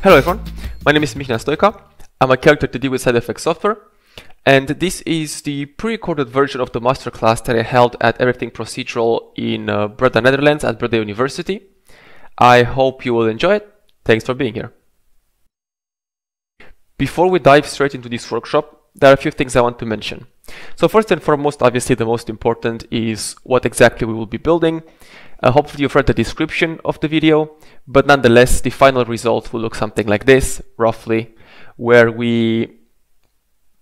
Hello everyone, my name is Mihnea Stoica. I'm a character to deal with SideFX software, and this is the pre-recorded version of the masterclass that I held at Everything Procedural in uh, Breda, Netherlands at Breda University. I hope you will enjoy it. Thanks for being here. Before we dive straight into this workshop, there are a few things I want to mention. So first and foremost, obviously the most important is what exactly we will be building. Uh, hopefully you've read the description of the video, but nonetheless, the final result will look something like this, roughly, where we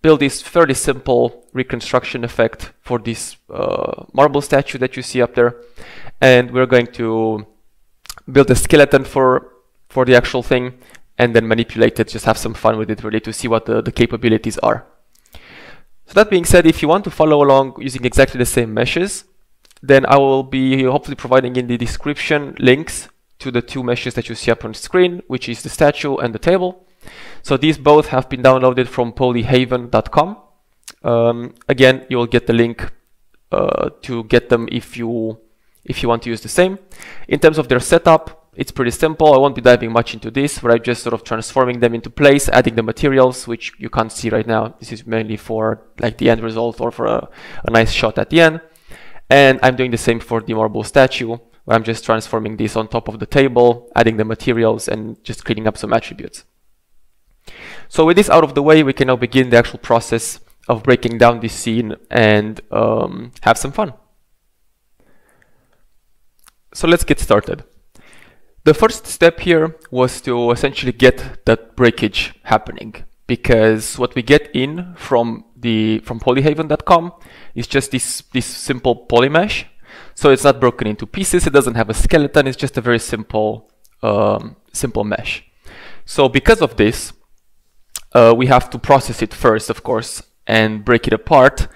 build this fairly simple reconstruction effect for this uh, marble statue that you see up there. And we're going to build a skeleton for, for the actual thing and then manipulate it, just have some fun with it really to see what the, the capabilities are. So that being said, if you want to follow along using exactly the same meshes, then I will be hopefully providing in the description links to the two meshes that you see up on screen, which is the statue and the table. So these both have been downloaded from polyhaven.com. Um, again, you will get the link uh, to get them if you if you want to use the same. In terms of their setup, it's pretty simple. I won't be diving much into this, but I'm just sort of transforming them into place, adding the materials, which you can't see right now. This is mainly for like the end result or for a, a nice shot at the end. And I'm doing the same for the marble statue, where I'm just transforming this on top of the table, adding the materials and just cleaning up some attributes. So with this out of the way, we can now begin the actual process of breaking down this scene and um, have some fun. So let's get started. The first step here was to essentially get that breakage happening because what we get in from the from polyhaven.com is just this this simple polymesh. So it's not broken into pieces. It doesn't have a skeleton. It's just a very simple um, simple mesh. So because of this, uh, we have to process it first, of course, and break it apart.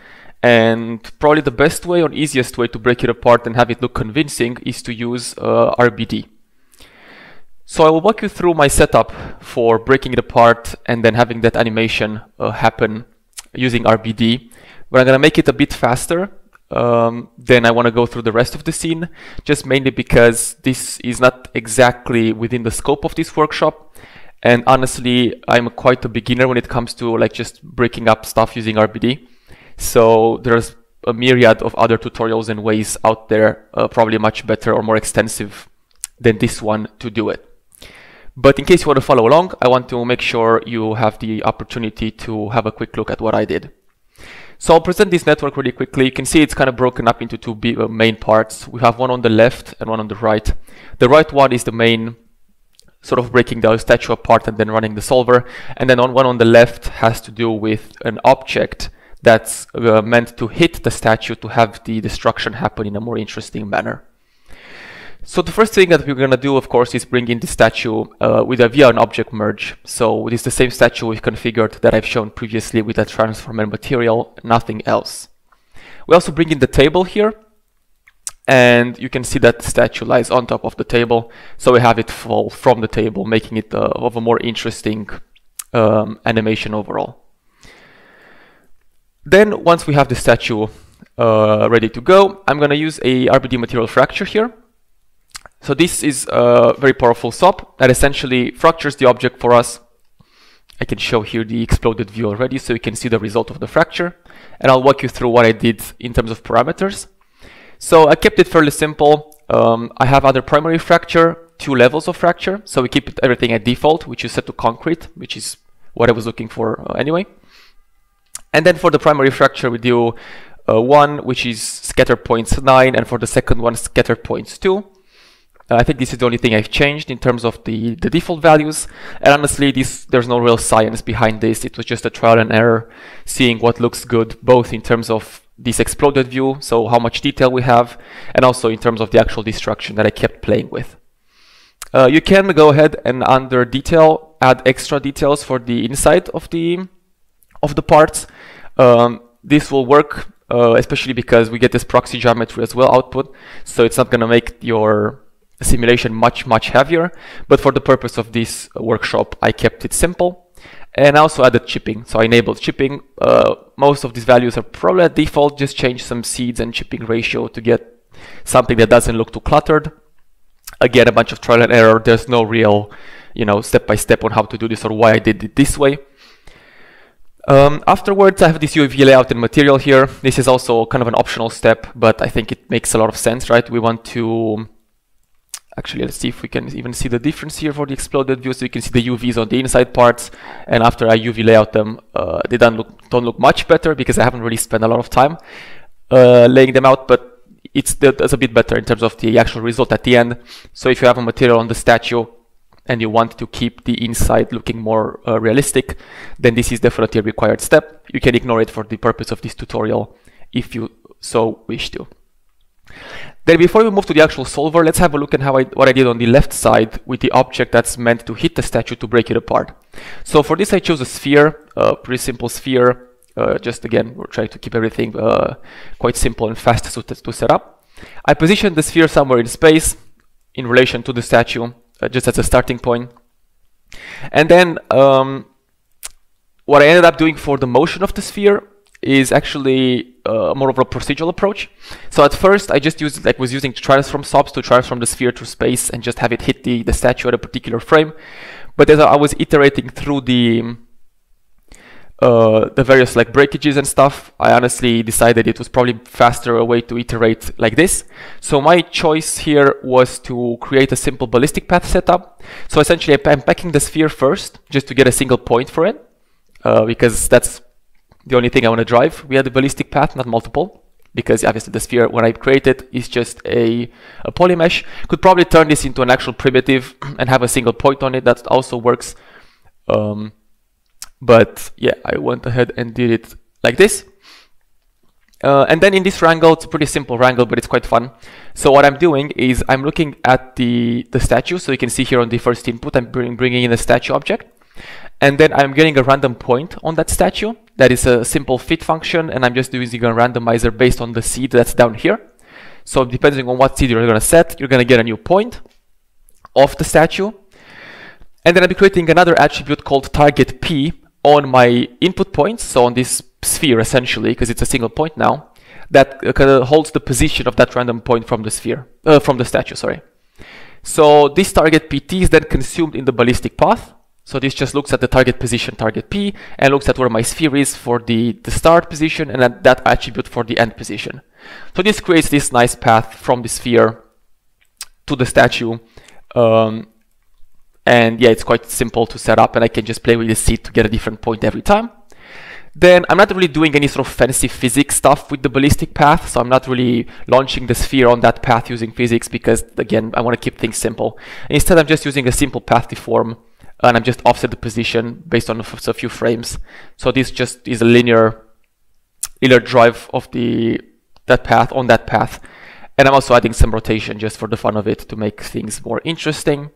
And probably the best way or easiest way to break it apart and have it look convincing is to use uh, RBD. So I will walk you through my setup for breaking it apart and then having that animation uh, happen using RBD. But I'm going to make it a bit faster um, then I want to go through the rest of the scene, just mainly because this is not exactly within the scope of this workshop. And honestly, I'm quite a beginner when it comes to like just breaking up stuff using RBD. So there's a myriad of other tutorials and ways out there, uh, probably much better or more extensive than this one to do it. But in case you want to follow along, I want to make sure you have the opportunity to have a quick look at what I did. So I'll present this network really quickly. You can see it's kind of broken up into two uh, main parts. We have one on the left and one on the right. The right one is the main sort of breaking the statue apart and then running the solver. And then on one on the left has to do with an object that's uh, meant to hit the statue to have the destruction happen in a more interesting manner. So the first thing that we're going to do, of course, is bring in the statue uh, with a via object merge. So it is the same statue we've configured that I've shown previously with a transformer material, nothing else. We also bring in the table here, and you can see that the statue lies on top of the table. So we have it fall from the table, making it uh, of a more interesting um, animation overall. Then once we have the statue uh, ready to go, I'm going to use a RBD material fracture here. So this is a very powerful SOP that essentially fractures the object for us. I can show here the exploded view already so you can see the result of the fracture. And I'll walk you through what I did in terms of parameters. So I kept it fairly simple. Um, I have other primary fracture, two levels of fracture. So we keep everything at default, which is set to concrete, which is what I was looking for uh, anyway. And then for the primary fracture, we do uh, one, which is scatter points 9, and for the second one, scatter points 2. Uh, I think this is the only thing I've changed in terms of the, the default values. And honestly, this, there's no real science behind this. It was just a trial and error, seeing what looks good, both in terms of this exploded view, so how much detail we have, and also in terms of the actual destruction that I kept playing with. Uh, you can go ahead and under detail, add extra details for the inside of the, of the parts. Um, this will work, uh, especially because we get this proxy geometry as well output, so it's not going to make your simulation much, much heavier. But for the purpose of this workshop, I kept it simple. And I also added chipping. So I enabled chipping. Uh, most of these values are probably at default. Just change some seeds and chipping ratio to get something that doesn't look too cluttered. Again, a bunch of trial and error. There's no real you know, step by step on how to do this or why I did it this way. Um, afterwards, I have this UV layout and material here. This is also kind of an optional step, but I think it makes a lot of sense, right? We want to, actually, let's see if we can even see the difference here for the exploded view. So you can see the UVs on the inside parts. And after I UV layout them, uh, they don't look, don't look much better because I haven't really spent a lot of time uh, laying them out, but it's, a bit better in terms of the actual result at the end. So if you have a material on the statue, and you want to keep the inside looking more uh, realistic, then this is definitely a required step. You can ignore it for the purpose of this tutorial if you so wish to. Then before we move to the actual solver, let's have a look at how I, what I did on the left side with the object that's meant to hit the statue to break it apart. So for this I chose a sphere, a pretty simple sphere. Uh, just again, we're trying to keep everything uh, quite simple and fast to, to set up. I positioned the sphere somewhere in space in relation to the statue uh, just as a starting point. And then um, what I ended up doing for the motion of the sphere is actually uh, more of a procedural approach. So at first I just used like was using transform SOPs to transform the sphere to space and just have it hit the, the statue at a particular frame. But as I was iterating through the uh, the various like breakages and stuff, I honestly decided it was probably faster a way to iterate like this. So my choice here was to create a simple ballistic path setup. So essentially I'm packing the sphere first just to get a single point for it uh, because that's the only thing I want to drive. We had the ballistic path, not multiple because obviously the sphere when I create it is just a, a polymesh. Could probably turn this into an actual primitive and have a single point on it that also works. Um, but yeah, I went ahead and did it like this. Uh, and then in this wrangle, it's a pretty simple wrangle, but it's quite fun. So what I'm doing is I'm looking at the, the statue. So you can see here on the first input, I'm bring, bringing in a statue object. And then I'm getting a random point on that statue. That is a simple fit function. And I'm just using a randomizer based on the seed that's down here. So depending on what seed you're going to set, you're going to get a new point of the statue. And then I'll be creating another attribute called target P, on my input points, so on this sphere essentially, because it's a single point now, that uh, holds the position of that random point from the sphere, uh, from the statue, sorry. So this target PT is then consumed in the ballistic path. So this just looks at the target position, target P, and looks at where my sphere is for the, the start position and that, that attribute for the end position. So this creates this nice path from the sphere to the statue um, and yeah, it's quite simple to set up and I can just play with the seed to get a different point every time. Then I'm not really doing any sort of fancy physics stuff with the ballistic path, so I'm not really launching the sphere on that path using physics because, again, I want to keep things simple. Instead, I'm just using a simple path deform and I'm just offset the position based on a few frames. So this just is a linear, linear drive of the that path on that path. And I'm also adding some rotation just for the fun of it to make things more interesting.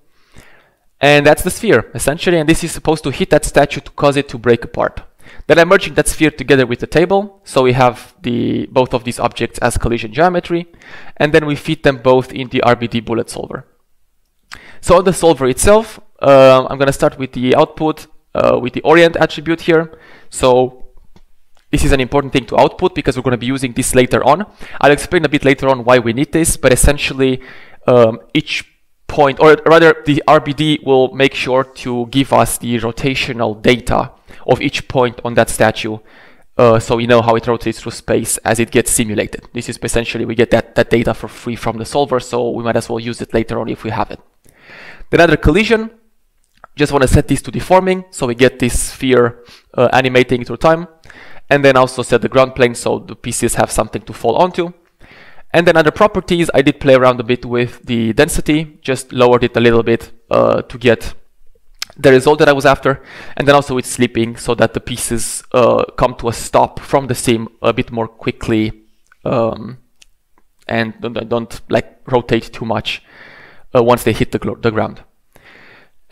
And that's the sphere, essentially, and this is supposed to hit that statue to cause it to break apart. Then I'm merging that sphere together with the table, so we have the both of these objects as collision geometry, and then we feed them both in the RBD bullet solver. So on the solver itself, uh, I'm going to start with the output, uh, with the orient attribute here. So this is an important thing to output because we're going to be using this later on. I'll explain a bit later on why we need this, but essentially um, each point, or rather the RBD will make sure to give us the rotational data of each point on that statue uh, so we know how it rotates through space as it gets simulated. This is essentially, we get that, that data for free from the solver, so we might as well use it later on if we have it. Then under collision, just want to set this to deforming, so we get this sphere uh, animating through time. And then also set the ground plane, so the pieces have something to fall onto. And then under properties, I did play around a bit with the density, just lowered it a little bit uh, to get the result that I was after. And then also with sleeping so that the pieces uh, come to a stop from the seam a bit more quickly um, and don't, don't, like rotate too much uh, once they hit the, the ground.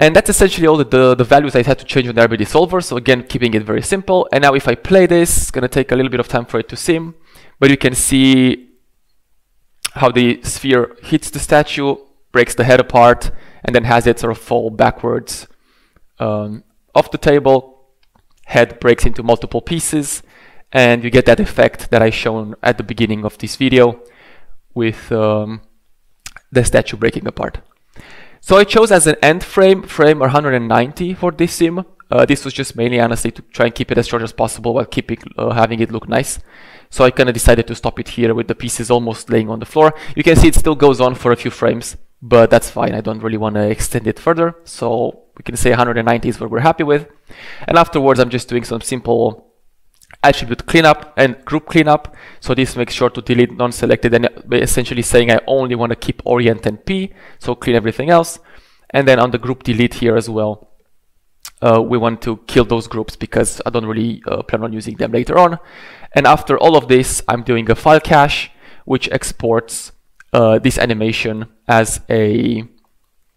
And that's essentially all the, the, the, values I had to change on the RBD solver. So again, keeping it very simple. And now if I play this, it's going to take a little bit of time for it to sim. But you can see how the sphere hits the statue, breaks the head apart, and then has it sort of fall backwards um, off the table. Head breaks into multiple pieces, and you get that effect that I shown at the beginning of this video with um, the statue breaking apart. So I chose as an end frame, frame 190 for this sim. Uh, this was just mainly honestly to try and keep it as short as possible while keeping uh, having it look nice. So I kind of decided to stop it here with the pieces almost laying on the floor. You can see it still goes on for a few frames, but that's fine. I don't really want to extend it further. So we can say 190 is what we're happy with. And afterwards, I'm just doing some simple attribute cleanup and group cleanup. So this makes sure to delete non-selected and essentially saying I only want to keep orient and p. So clean everything else. And then on the group delete here as well, uh, we want to kill those groups because I don't really uh, plan on using them later on. And after all of this, I'm doing a file cache, which exports uh, this animation as a,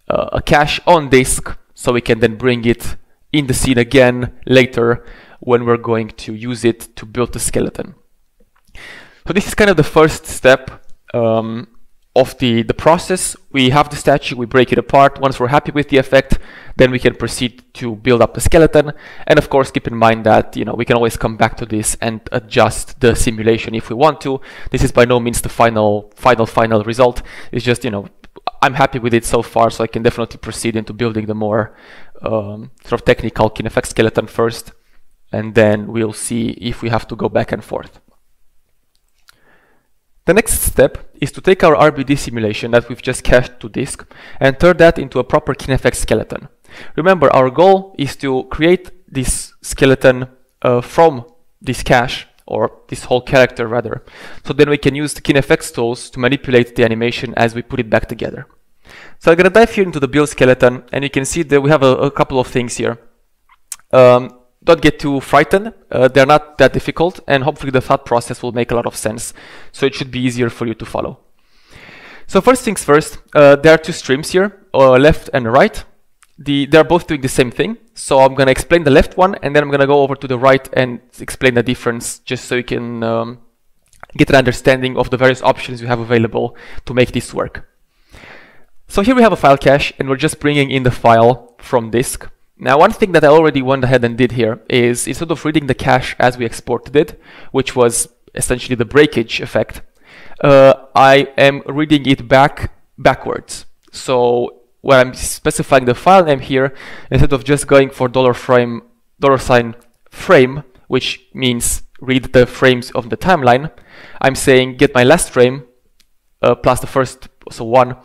uh, a cache on disk, so we can then bring it in the scene again later when we're going to use it to build the skeleton. So this is kind of the first step um, of the, the process. We have the statue, we break it apart. Once we're happy with the effect, then we can proceed to build up the skeleton. And of course, keep in mind that, you know, we can always come back to this and adjust the simulation if we want to. This is by no means the final, final, final result. It's just, you know, I'm happy with it so far, so I can definitely proceed into building the more um, sort of technical KineFX skeleton first. And then we'll see if we have to go back and forth. The next step is to take our RBD simulation that we've just cached to disk and turn that into a proper KineFX skeleton. Remember, our goal is to create this skeleton uh, from this cache, or this whole character rather, so then we can use the KineFX tools to manipulate the animation as we put it back together. So I'm going to dive here into the build skeleton, and you can see that we have a, a couple of things here. Um, don't get too frightened. Uh, they're not that difficult, and hopefully the thought process will make a lot of sense. So it should be easier for you to follow. So first things first, uh, there are two streams here, uh, left and right. The, they're both doing the same thing. So I'm going to explain the left one, and then I'm going to go over to the right and explain the difference, just so you can um, get an understanding of the various options you have available to make this work. So here we have a file cache, and we're just bringing in the file from disk. Now, one thing that I already went ahead and did here is instead of reading the cache as we exported it, which was essentially the breakage effect, uh, I am reading it back backwards. So when I'm specifying the file name here, instead of just going for dollar frame dollar sign frame, which means read the frames of the timeline, I'm saying get my last frame uh, plus the first, so one,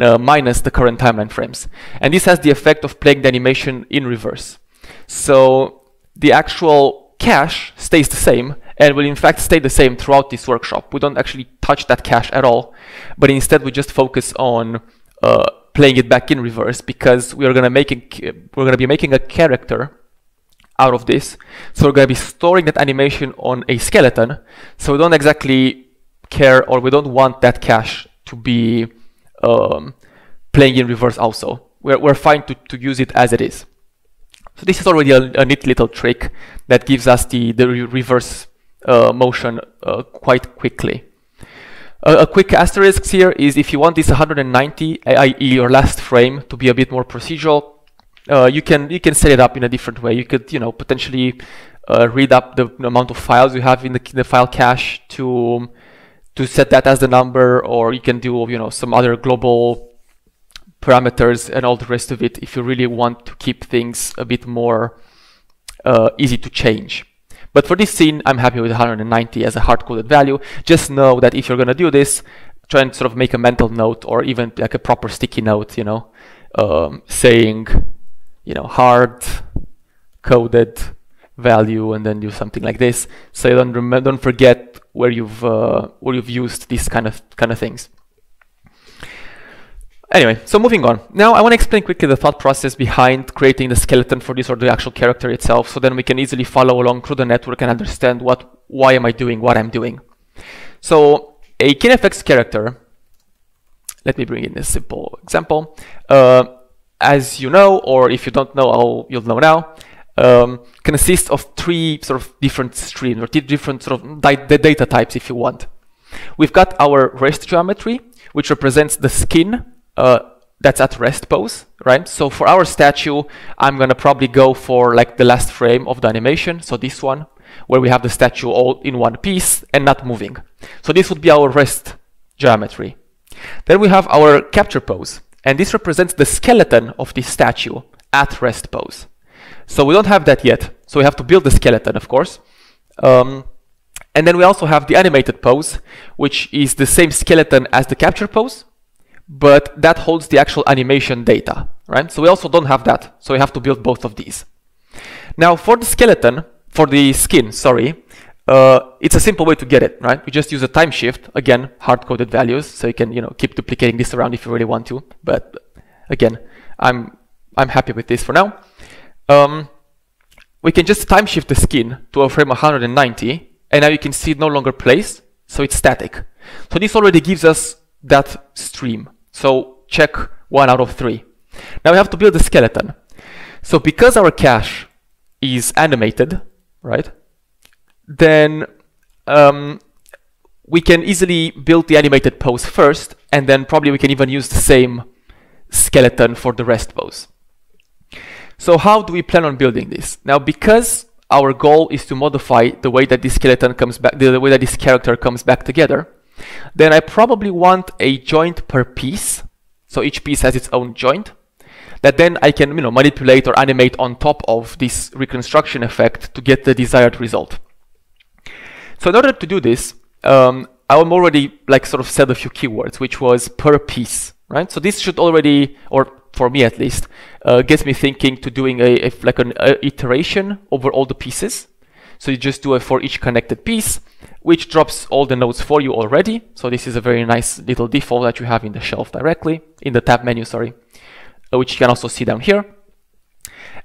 uh, minus the current timeline frames. And this has the effect of playing the animation in reverse. So the actual cache stays the same and will in fact stay the same throughout this workshop. We don't actually touch that cache at all, but instead we just focus on uh, playing it back in reverse because we are gonna make a, we're gonna be making a character out of this. So we're gonna be storing that animation on a skeleton. So we don't exactly care or we don't want that cache to be um, playing in reverse also. We're, we're fine to, to use it as it is. So this is already a, a neat little trick that gives us the, the re reverse uh, motion uh, quite quickly. A quick asterisk here is if you want this 190, i.e. your last frame, to be a bit more procedural, uh, you can you can set it up in a different way. You could you know potentially uh, read up the amount of files you have in the, the file cache to to set that as the number, or you can do you know some other global parameters and all the rest of it if you really want to keep things a bit more uh, easy to change. But for this scene, I'm happy with 190 as a hard-coded value. Just know that if you're going to do this, try and sort of make a mental note or even like a proper sticky note, you know, um, saying, you know, hard-coded value and then do something like this. So you don't, don't forget where you've uh, where you've used these kind of kind of things. Anyway, so moving on. Now I want to explain quickly the thought process behind creating the skeleton for this or the actual character itself, so then we can easily follow along through the network and understand what why am I doing what I'm doing. So a KineFX character, let me bring in a simple example. Uh, as you know, or if you don't know, I'll, you'll know now, um, consists of three sort of different streams or different sort of data types if you want. We've got our rest geometry, which represents the skin uh, that's at rest pose, right? So for our statue, I'm gonna probably go for like the last frame of the animation, so this one, where we have the statue all in one piece and not moving. So this would be our rest geometry. Then we have our capture pose. and this represents the skeleton of the statue at rest pose. So we don't have that yet, so we have to build the skeleton, of course. Um, and then we also have the animated pose, which is the same skeleton as the capture pose, but that holds the actual animation data, right? So we also don't have that, so we have to build both of these. Now for the skeleton, for the skin, sorry, uh, it's a simple way to get it, right? We just use a time shift, again, hard-coded values, so you can, you know, keep duplicating this around if you really want to. But again, I'm I'm happy with this for now. Um, we can just time shift the skin to a frame 190, and now you can see it no longer plays, so it's static. So this already gives us that stream. So check one out of three. Now we have to build a skeleton. So because our cache is animated, right? then um, we can easily build the animated pose first, and then probably we can even use the same skeleton for the rest pose. So how do we plan on building this? Now, because our goal is to modify the way that this skeleton comes back, the way that this character comes back together, then I probably want a joint per piece. So each piece has its own joint that then I can you know, manipulate or animate on top of this reconstruction effect to get the desired result. So in order to do this, um, I'm already like sort of said a few keywords, which was per piece, right? So this should already, or for me at least, uh, gets me thinking to doing a, a like an iteration over all the pieces. So you just do it for each connected piece, which drops all the nodes for you already. So this is a very nice little default that you have in the shelf directly, in the tab menu, sorry, uh, which you can also see down here.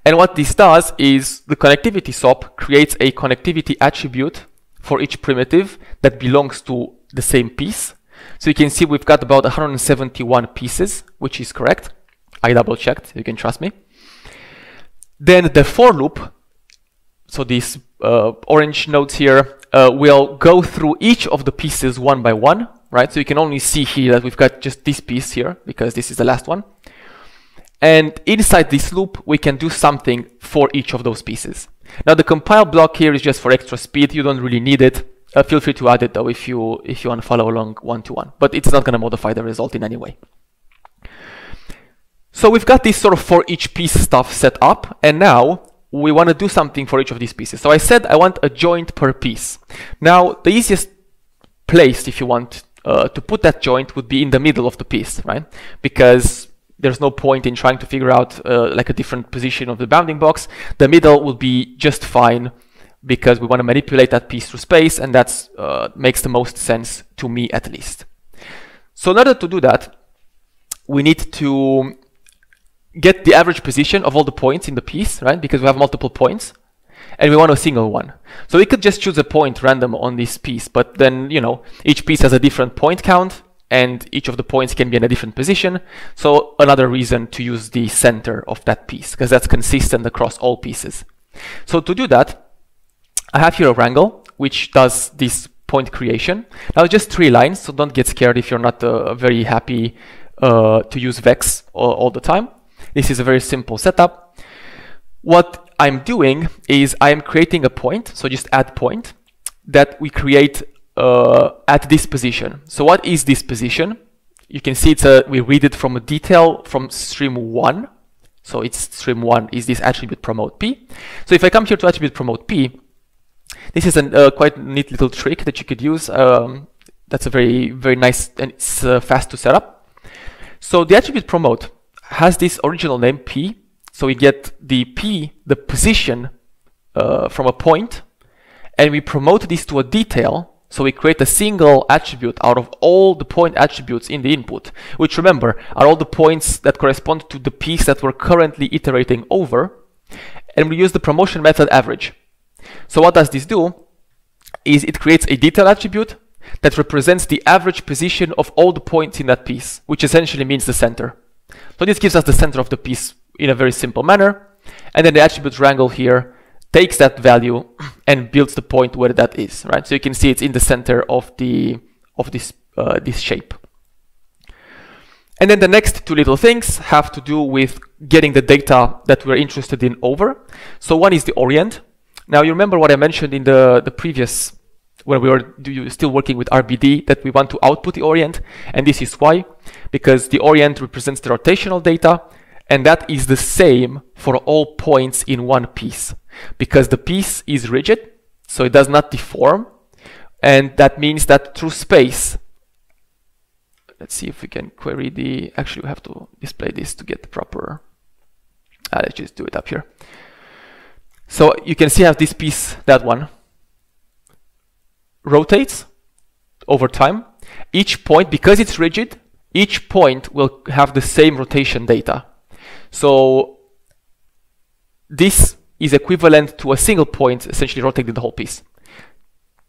And what this does is the connectivity SOP creates a connectivity attribute for each primitive that belongs to the same piece. So you can see we've got about 171 pieces, which is correct. I double checked, you can trust me. Then the for loop, so these uh, orange nodes here, uh, will go through each of the pieces one by one, right? So you can only see here that we've got just this piece here, because this is the last one. And inside this loop, we can do something for each of those pieces. Now the compile block here is just for extra speed. You don't really need it. Uh, feel free to add it though if you if you want to follow along one to one, but it's not going to modify the result in any way. So we've got this sort of for each piece stuff set up, and now we want to do something for each of these pieces. So I said I want a joint per piece. Now the easiest place, if you want uh, to put that joint, would be in the middle of the piece, right? Because there's no point in trying to figure out uh, like a different position of the bounding box. The middle will be just fine because we want to manipulate that piece through space and that uh, makes the most sense to me at least. So in order to do that, we need to get the average position of all the points in the piece, right? Because we have multiple points and we want a single one. So we could just choose a point random on this piece, but then, you know, each piece has a different point count and each of the points can be in a different position. So another reason to use the center of that piece, because that's consistent across all pieces. So to do that, I have here a wrangle, which does this point creation. Now just three lines, so don't get scared if you're not uh, very happy uh, to use Vex all, all the time. This is a very simple setup. What I'm doing is I'm creating a point, so just add point, that we create uh, at this position. So what is this position? You can see it's a, we read it from a detail from stream one. So it's stream one is this attribute promote P. So if I come here to attribute promote P, this is a uh, quite neat little trick that you could use. Um, that's a very, very nice and it's uh, fast to set up. So the attribute promote has this original name P. So we get the P, the position uh, from a point, and we promote this to a detail so we create a single attribute out of all the point attributes in the input, which remember are all the points that correspond to the piece that we're currently iterating over. And we use the promotion method average. So what does this do? Is it creates a detail attribute that represents the average position of all the points in that piece, which essentially means the center. So this gives us the center of the piece in a very simple manner. And then the attribute wrangle here takes that value and builds the point where that is, right? So you can see it's in the center of the of this uh, this shape. And then the next two little things have to do with getting the data that we're interested in over. So one is the orient. Now you remember what I mentioned in the, the previous when we were still working with RBD that we want to output the orient. And this is why, because the orient represents the rotational data, and that is the same for all points in one piece. Because the piece is rigid, so it does not deform, and that means that through space, let's see if we can query the, actually we have to display this to get the proper, uh, let's just do it up here. So you can see how this piece, that one, rotates over time. Each point, because it's rigid, each point will have the same rotation data. So this is equivalent to a single point essentially rotating the whole piece.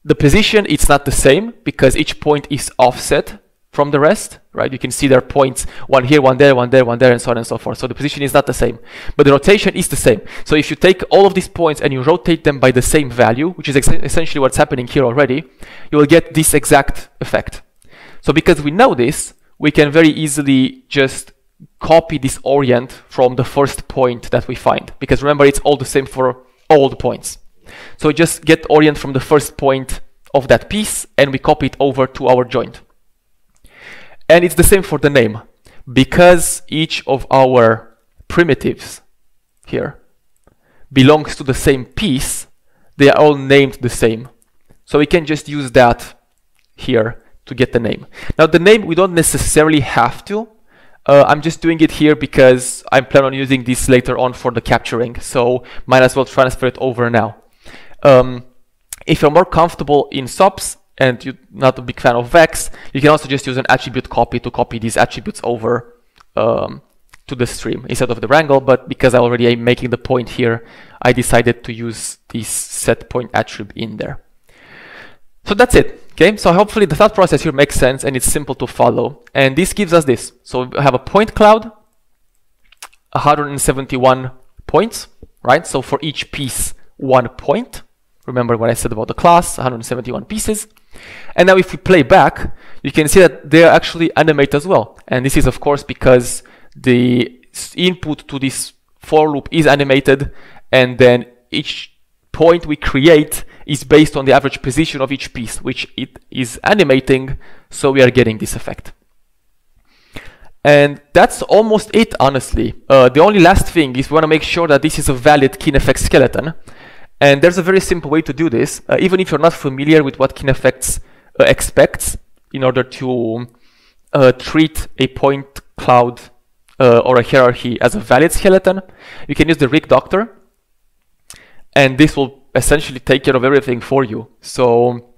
The position, it's not the same because each point is offset from the rest, right? You can see their points, one here, one there, one there, one there, and so on and so forth. So the position is not the same, but the rotation is the same. So if you take all of these points and you rotate them by the same value, which is essentially what's happening here already, you will get this exact effect. So because we know this, we can very easily just copy this orient from the first point that we find. Because remember, it's all the same for all the points. So just get orient from the first point of that piece and we copy it over to our joint. And it's the same for the name. Because each of our primitives here belongs to the same piece, they are all named the same. So we can just use that here to get the name. Now the name, we don't necessarily have to. Uh, I'm just doing it here because I plan on using this later on for the capturing. So might as well transfer it over now. Um, if you're more comfortable in SOPs, and you're not a big fan of Vex, you can also just use an attribute copy to copy these attributes over um, to the stream instead of the wrangle. But because I already am making the point here, I decided to use this set point attribute in there. So that's it. Okay, so hopefully the thought process here makes sense and it's simple to follow. And this gives us this. So we have a point cloud, 171 points, right? So for each piece, one point. Remember what I said about the class, 171 pieces. And now if we play back, you can see that they are actually animate as well. And this is of course because the input to this for loop is animated and then each point we create is based on the average position of each piece, which it is animating, so we are getting this effect. And that's almost it, honestly. Uh, the only last thing is we want to make sure that this is a valid KineFX skeleton. And there's a very simple way to do this. Uh, even if you're not familiar with what KineFX uh, expects in order to uh, treat a point cloud uh, or a hierarchy as a valid skeleton, you can use the rig doctor. And this will essentially take care of everything for you. So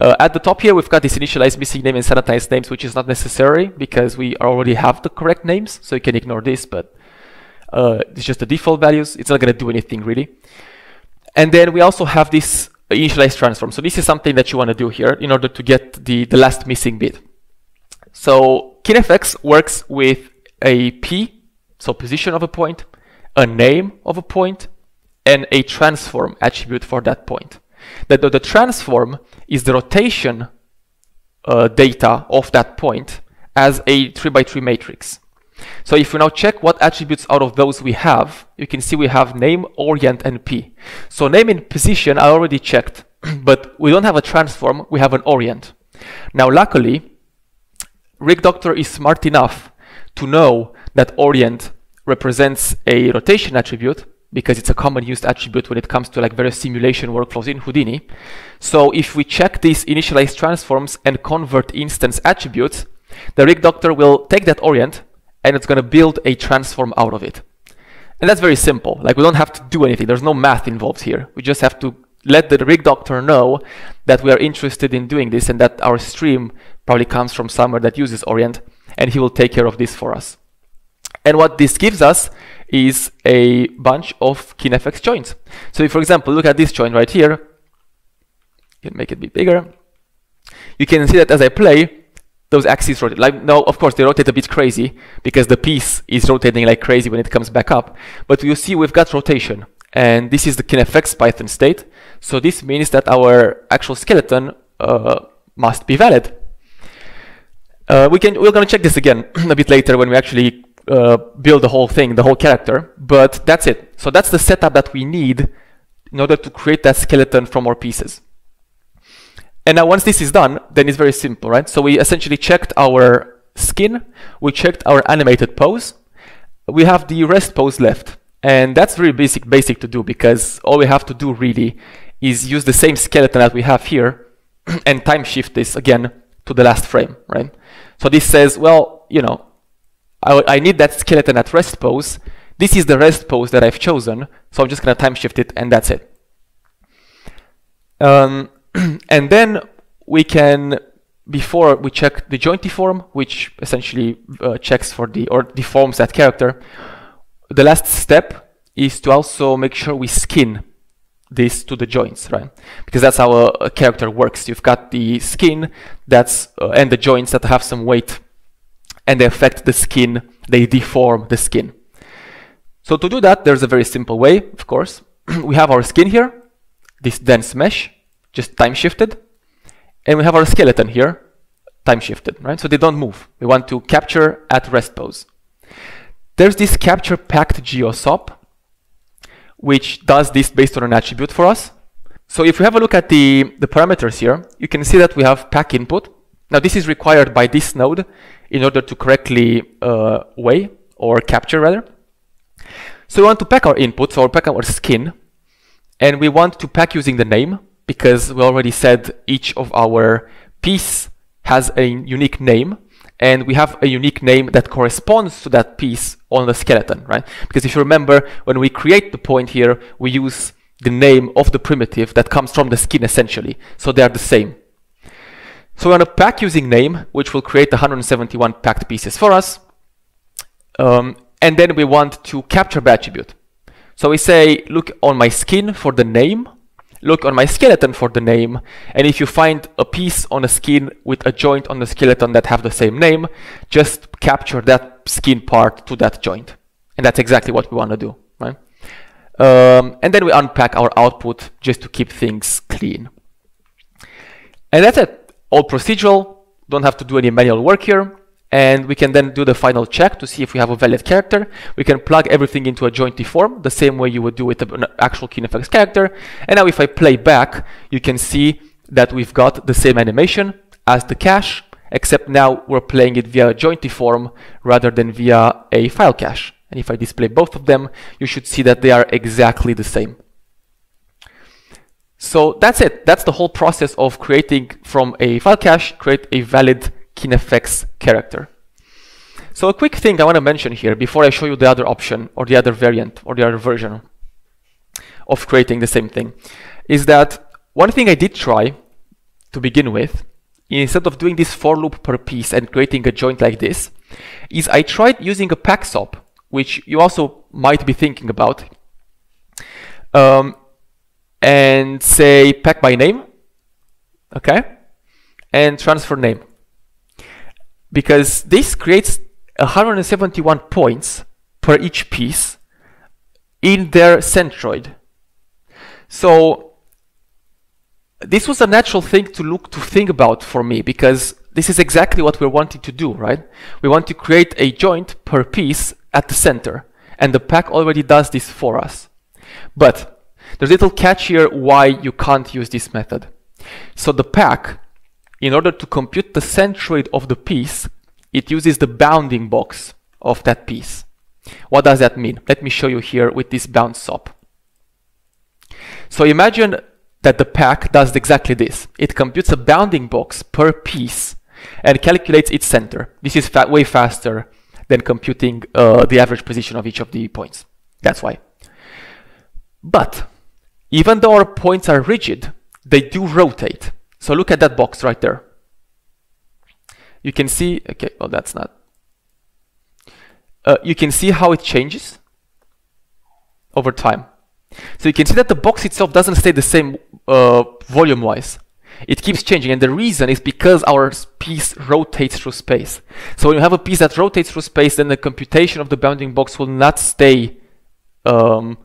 uh, at the top here, we've got this initialize missing name and sanitize names, which is not necessary because we already have the correct names. So you can ignore this, but uh, it's just the default values. It's not going to do anything really. And then we also have this initialize transform. So this is something that you want to do here in order to get the, the last missing bit. So KineFX works with a P, so position of a point, a name of a point, and a transform attribute for that point. The, the, the transform is the rotation uh, data of that point as a 3 by 3 matrix. So if we now check what attributes out of those we have, you can see we have name, orient, and p. So name and position I already checked, but we don't have a transform, we have an orient. Now luckily, Rig Doctor is smart enough to know that orient represents a rotation attribute because it's a common used attribute when it comes to like various simulation workflows in Houdini. So if we check these initialize transforms and convert instance attributes, the rig doctor will take that orient and it's going to build a transform out of it. And that's very simple. Like we don't have to do anything. There's no math involved here. We just have to let the rig doctor know that we are interested in doing this and that our stream probably comes from somewhere that uses orient and he will take care of this for us. And what this gives us is a bunch of KineFX joints. So if, for example, look at this joint right here, you can make it a bit bigger. You can see that as I play, those axes rotate. Like now, of course, they rotate a bit crazy because the piece is rotating like crazy when it comes back up. But you see we've got rotation. And this is the KineFX Python state. So this means that our actual skeleton uh, must be valid. Uh, we can, we're going to check this again a bit later when we actually uh, build the whole thing, the whole character. But that's it. So that's the setup that we need in order to create that skeleton from our pieces. And now once this is done, then it's very simple, right? So we essentially checked our skin, we checked our animated pose, we have the rest pose left. And that's very basic, basic to do because all we have to do really is use the same skeleton that we have here and time shift this again to the last frame, right? So this says, well, you know, I, I need that skeleton at rest pose. This is the rest pose that I've chosen, so I'm just gonna time shift it and that's it. Um, and then we can, before we check the joint deform, which essentially uh, checks for the, or deforms that character, the last step is to also make sure we skin this to the joints, right? Because that's how a, a character works. You've got the skin that's uh, and the joints that have some weight, and they affect the skin. They deform the skin. So to do that, there's a very simple way. Of course, we have our skin here, this dense mesh, just time shifted, and we have our skeleton here, time shifted, right? So they don't move. We want to capture at rest pose. There's this capture packed geosop which does this based on an attribute for us. So if we have a look at the, the parameters here, you can see that we have pack input. Now this is required by this node in order to correctly uh, weigh or capture rather. So we want to pack our inputs or pack our skin and we want to pack using the name because we already said each of our piece has a unique name and we have a unique name that corresponds to that piece on the skeleton, right? Because if you remember, when we create the point here, we use the name of the primitive that comes from the skin essentially. So they are the same. So we're going to pack using name, which will create 171 packed pieces for us. Um, and then we want to capture by attribute. So we say, look on my skin for the name, look on my skeleton for the name, and if you find a piece on a skin with a joint on the skeleton that have the same name, just capture that skin part to that joint. And that's exactly what we want to do, right? Um, and then we unpack our output just to keep things clean. And that's it. All procedural, don't have to do any manual work here and we can then do the final check to see if we have a valid character. We can plug everything into a joint deform, the same way you would do with an actual KineFX character. And now if I play back, you can see that we've got the same animation as the cache, except now we're playing it via a joint deform rather than via a file cache. And if I display both of them, you should see that they are exactly the same. So that's it. That's the whole process of creating from a file cache, create a valid KineFX character. So a quick thing I want to mention here before I show you the other option or the other variant or the other version of creating the same thing is that one thing I did try to begin with instead of doing this for loop per piece and creating a joint like this is I tried using a pack sop which you also might be thinking about um, and say pack by name okay and transfer name because this creates 171 points per each piece in their centroid. So this was a natural thing to look to think about for me because this is exactly what we're wanting to do, right? We want to create a joint per piece at the center and the pack already does this for us. But there's a little catch here why you can't use this method. So the pack in order to compute the centroid of the piece, it uses the bounding box of that piece. What does that mean? Let me show you here with this bound SOP. So imagine that the pack does exactly this. It computes a bounding box per piece and calculates its center. This is fa way faster than computing uh, the average position of each of the points. That's why. But even though our points are rigid, they do rotate. So look at that box right there. You can see, okay, well that's not. Uh, you can see how it changes over time. So you can see that the box itself doesn't stay the same uh, volume-wise. It keeps changing, and the reason is because our piece rotates through space. So when you have a piece that rotates through space, then the computation of the bounding box will not stay um,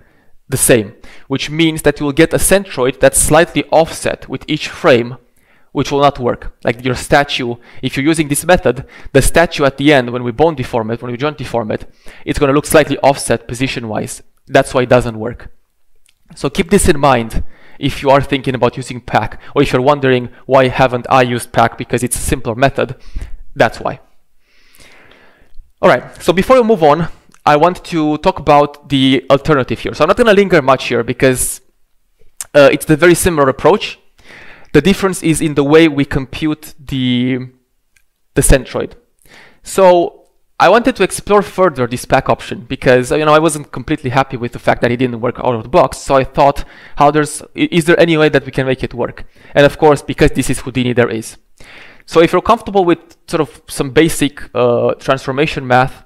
the same, which means that you will get a centroid that's slightly offset with each frame which will not work. Like your statue, if you're using this method, the statue at the end, when we bone deform it, when we joint deform it, it's going to look slightly offset position-wise. That's why it doesn't work. So keep this in mind if you are thinking about using pack, or if you're wondering why haven't I used pack because it's a simpler method, that's why. All right, so before we move on, I want to talk about the alternative here. So I'm not going to linger much here because uh, it's a very similar approach. The difference is in the way we compute the, the centroid. So I wanted to explore further this pack option because you know I wasn't completely happy with the fact that it didn't work out of the box. So I thought, how there's is there any way that we can make it work? And of course, because this is Houdini, there is. So if you're comfortable with sort of some basic uh, transformation math,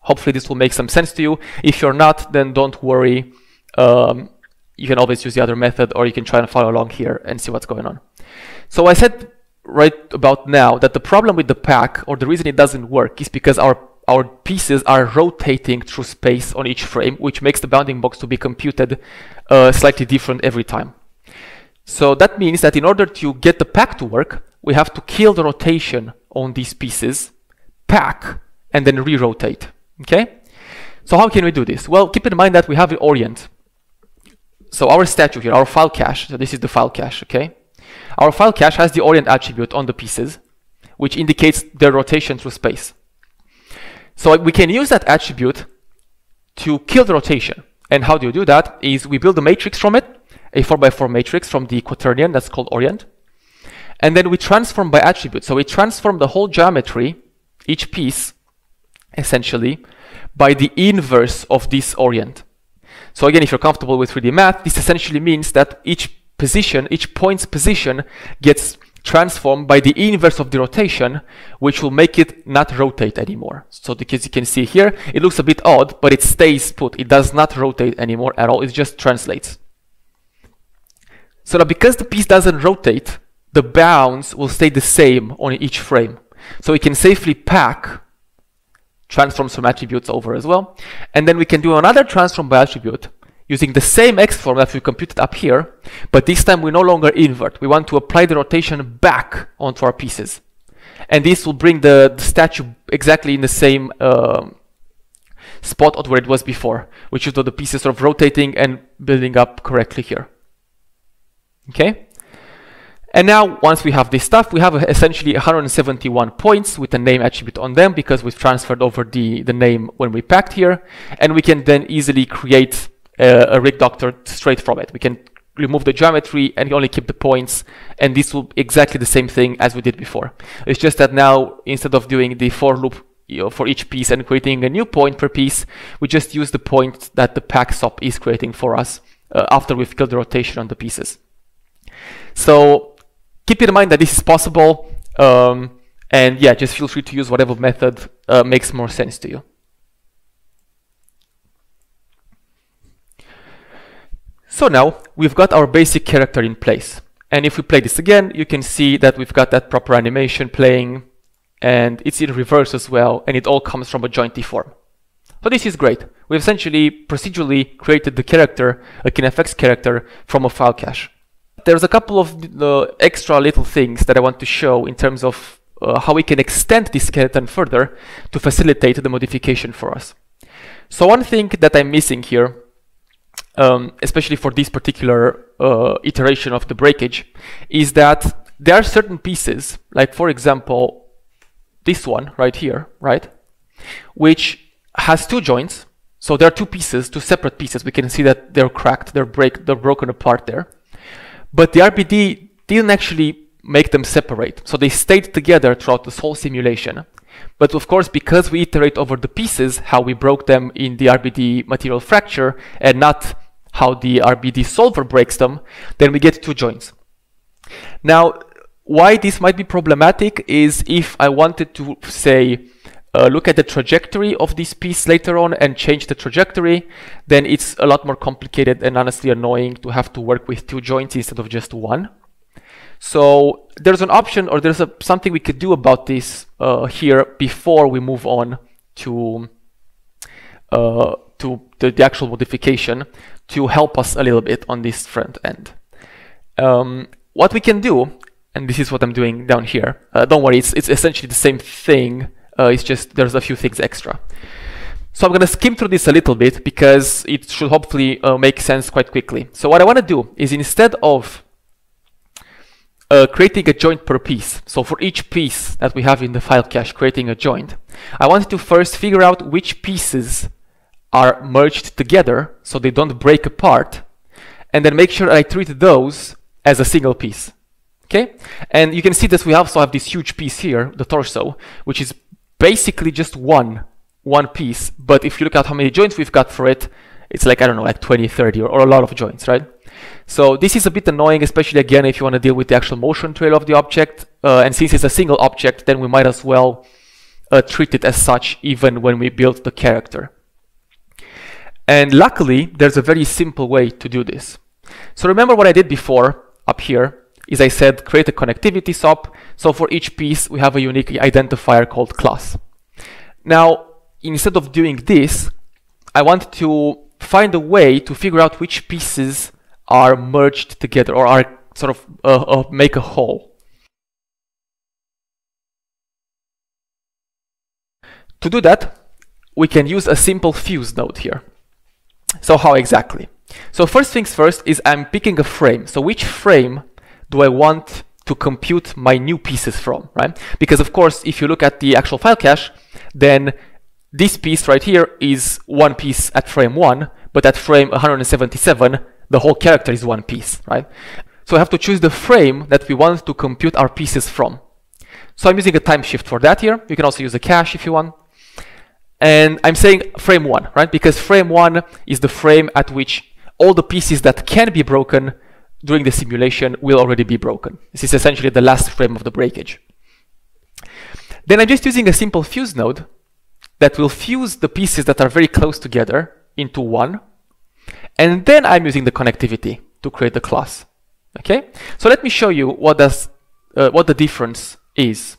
hopefully this will make some sense to you. If you're not, then don't worry. Um, you can always use the other method, or you can try and follow along here and see what's going on. So I said right about now that the problem with the pack, or the reason it doesn't work, is because our our pieces are rotating through space on each frame, which makes the bounding box to be computed uh, slightly different every time. So that means that in order to get the pack to work, we have to kill the rotation on these pieces, pack, and then re-rotate, okay? So how can we do this? Well, keep in mind that we have the orient. So our statue here, our file cache, so this is the file cache, okay? Our file cache has the orient attribute on the pieces, which indicates their rotation through space. So we can use that attribute to kill the rotation. And how do you do that? Is we build a matrix from it, a 4x4 matrix from the quaternion that's called orient. And then we transform by attribute. So we transform the whole geometry, each piece, essentially, by the inverse of this orient. So again, if you're comfortable with 3D math, this essentially means that each position, each point's position gets transformed by the inverse of the rotation, which will make it not rotate anymore. So because you can see here, it looks a bit odd, but it stays put. It does not rotate anymore at all. It just translates. So now because the piece doesn't rotate, the bounds will stay the same on each frame. So we can safely pack transform some attributes over as well. And then we can do another transform by attribute using the same X form that we computed up here, but this time we no longer invert. We want to apply the rotation back onto our pieces. And this will bring the, the statue exactly in the same um, spot where it was before, which is the pieces sort of rotating and building up correctly here. Okay? And now, once we have this stuff, we have essentially 171 points with a name attribute on them because we've transferred over the, the name when we packed here. And we can then easily create uh, a rig doctor straight from it. We can remove the geometry and only keep the points and this will be exactly the same thing as we did before. It's just that now instead of doing the for loop you know, for each piece and creating a new point per piece, we just use the point that the pack SOP is creating for us uh, after we've killed the rotation on the pieces. So keep in mind that this is possible um, and yeah, just feel free to use whatever method uh, makes more sense to you. So now we've got our basic character in place. And if we play this again, you can see that we've got that proper animation playing and it's in reverse as well. And it all comes from a joint deform. So this is great. We've essentially procedurally created the character, a KineFX character from a file cache. There's a couple of uh, extra little things that I want to show in terms of uh, how we can extend this skeleton further to facilitate the modification for us. So one thing that I'm missing here um, especially for this particular uh, iteration of the breakage, is that there are certain pieces, like for example, this one right here, right, which has two joints. So there are two pieces, two separate pieces. We can see that they're cracked, they're break, they're broken apart there. But the RBD didn't actually make them separate. So they stayed together throughout this whole simulation. But of course, because we iterate over the pieces, how we broke them in the RBD material fracture, and not how the RBD solver breaks them, then we get two joints. Now, why this might be problematic is if I wanted to say, uh, look at the trajectory of this piece later on and change the trajectory, then it's a lot more complicated and honestly annoying to have to work with two joints instead of just one. So there's an option or there's a, something we could do about this uh, here before we move on to uh, to the, the, actual modification to help us a little bit on this front end. Um, what we can do, and this is what I'm doing down here, uh, don't worry, it's, it's essentially the same thing, uh, it's just there's a few things extra. So I'm going to skim through this a little bit because it should hopefully uh, make sense quite quickly. So what I want to do is instead of uh, creating a joint per piece, so for each piece that we have in the file cache, creating a joint, I wanted to first figure out which pieces are merged together so they don't break apart, and then make sure I treat those as a single piece. Okay? And you can see that we also have this huge piece here, the torso, which is basically just one, one piece. But if you look at how many joints we've got for it, it's like, I don't know, like 20, 30, or, or a lot of joints, right? So this is a bit annoying, especially again, if you want to deal with the actual motion trail of the object. Uh, and since it's a single object, then we might as well uh, treat it as such even when we build the character. And luckily, there's a very simple way to do this. So remember what I did before up here is I said create a connectivity SOP. So for each piece, we have a unique identifier called class. Now, instead of doing this, I want to find a way to figure out which pieces are merged together or are sort of uh, uh, make a whole. To do that, we can use a simple fuse node here. So how exactly? So first things first is I'm picking a frame. So which frame do I want to compute my new pieces from, right? Because of course, if you look at the actual file cache, then this piece right here is one piece at frame one, but at frame 177, the whole character is one piece, right? So I have to choose the frame that we want to compute our pieces from. So I'm using a time shift for that here. You can also use a cache if you want. And I'm saying frame one, right? Because frame one is the frame at which all the pieces that can be broken during the simulation will already be broken. This is essentially the last frame of the breakage. Then I'm just using a simple fuse node that will fuse the pieces that are very close together into one. And then I'm using the connectivity to create the class. Okay? So let me show you what does uh, what the difference is.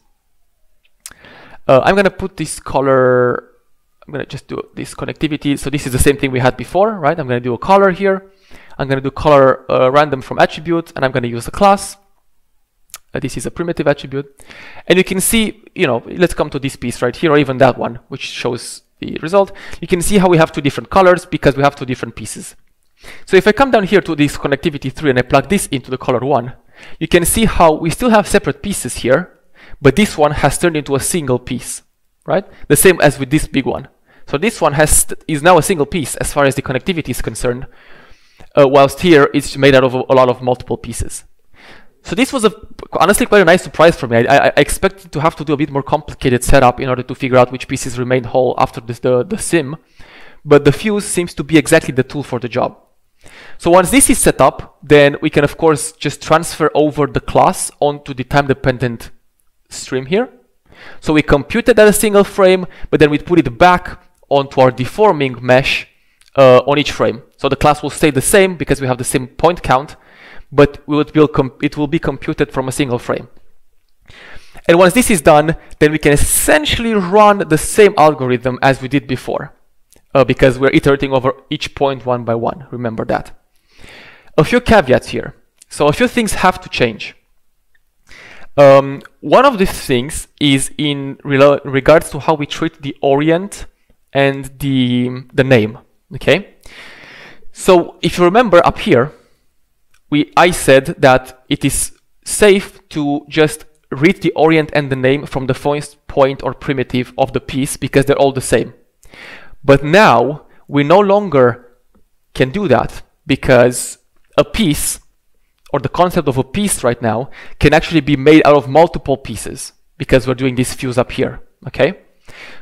Uh, I'm going to put this color I'm going to just do this connectivity. So this is the same thing we had before, right? I'm going to do a color here. I'm going to do color uh, random from attribute, and I'm going to use a class. Uh, this is a primitive attribute. And you can see, you know, let's come to this piece right here, or even that one, which shows the result. You can see how we have two different colors because we have two different pieces. So if I come down here to this connectivity 3 and I plug this into the color 1, you can see how we still have separate pieces here, but this one has turned into a single piece, right? The same as with this big one. So this one has is now a single piece as far as the connectivity is concerned, uh, whilst here it's made out of a, a, lot of multiple pieces. So this was a, honestly quite a nice surprise for me. I, I, expected to have to do a bit more complicated setup in order to figure out which pieces remain whole after this, the, the sim, but the fuse seems to be exactly the tool for the job. So once this is set up, then we can of course just transfer over the class onto the time-dependent stream here. So we computed at a single frame, but then we put it back onto our deforming mesh uh, on each frame. So the class will stay the same because we have the same point count, but it will, it will be computed from a single frame. And once this is done, then we can essentially run the same algorithm as we did before, uh, because we're iterating over each point one by one. Remember that. A few caveats here. So a few things have to change. Um, one of these things is in regards to how we treat the orient and the, the name, okay? So if you remember up here, we, I said that it is safe to just read the orient and the name from the first point or primitive of the piece because they're all the same. But now we no longer can do that because a piece or the concept of a piece right now can actually be made out of multiple pieces because we're doing this fuse up here, okay?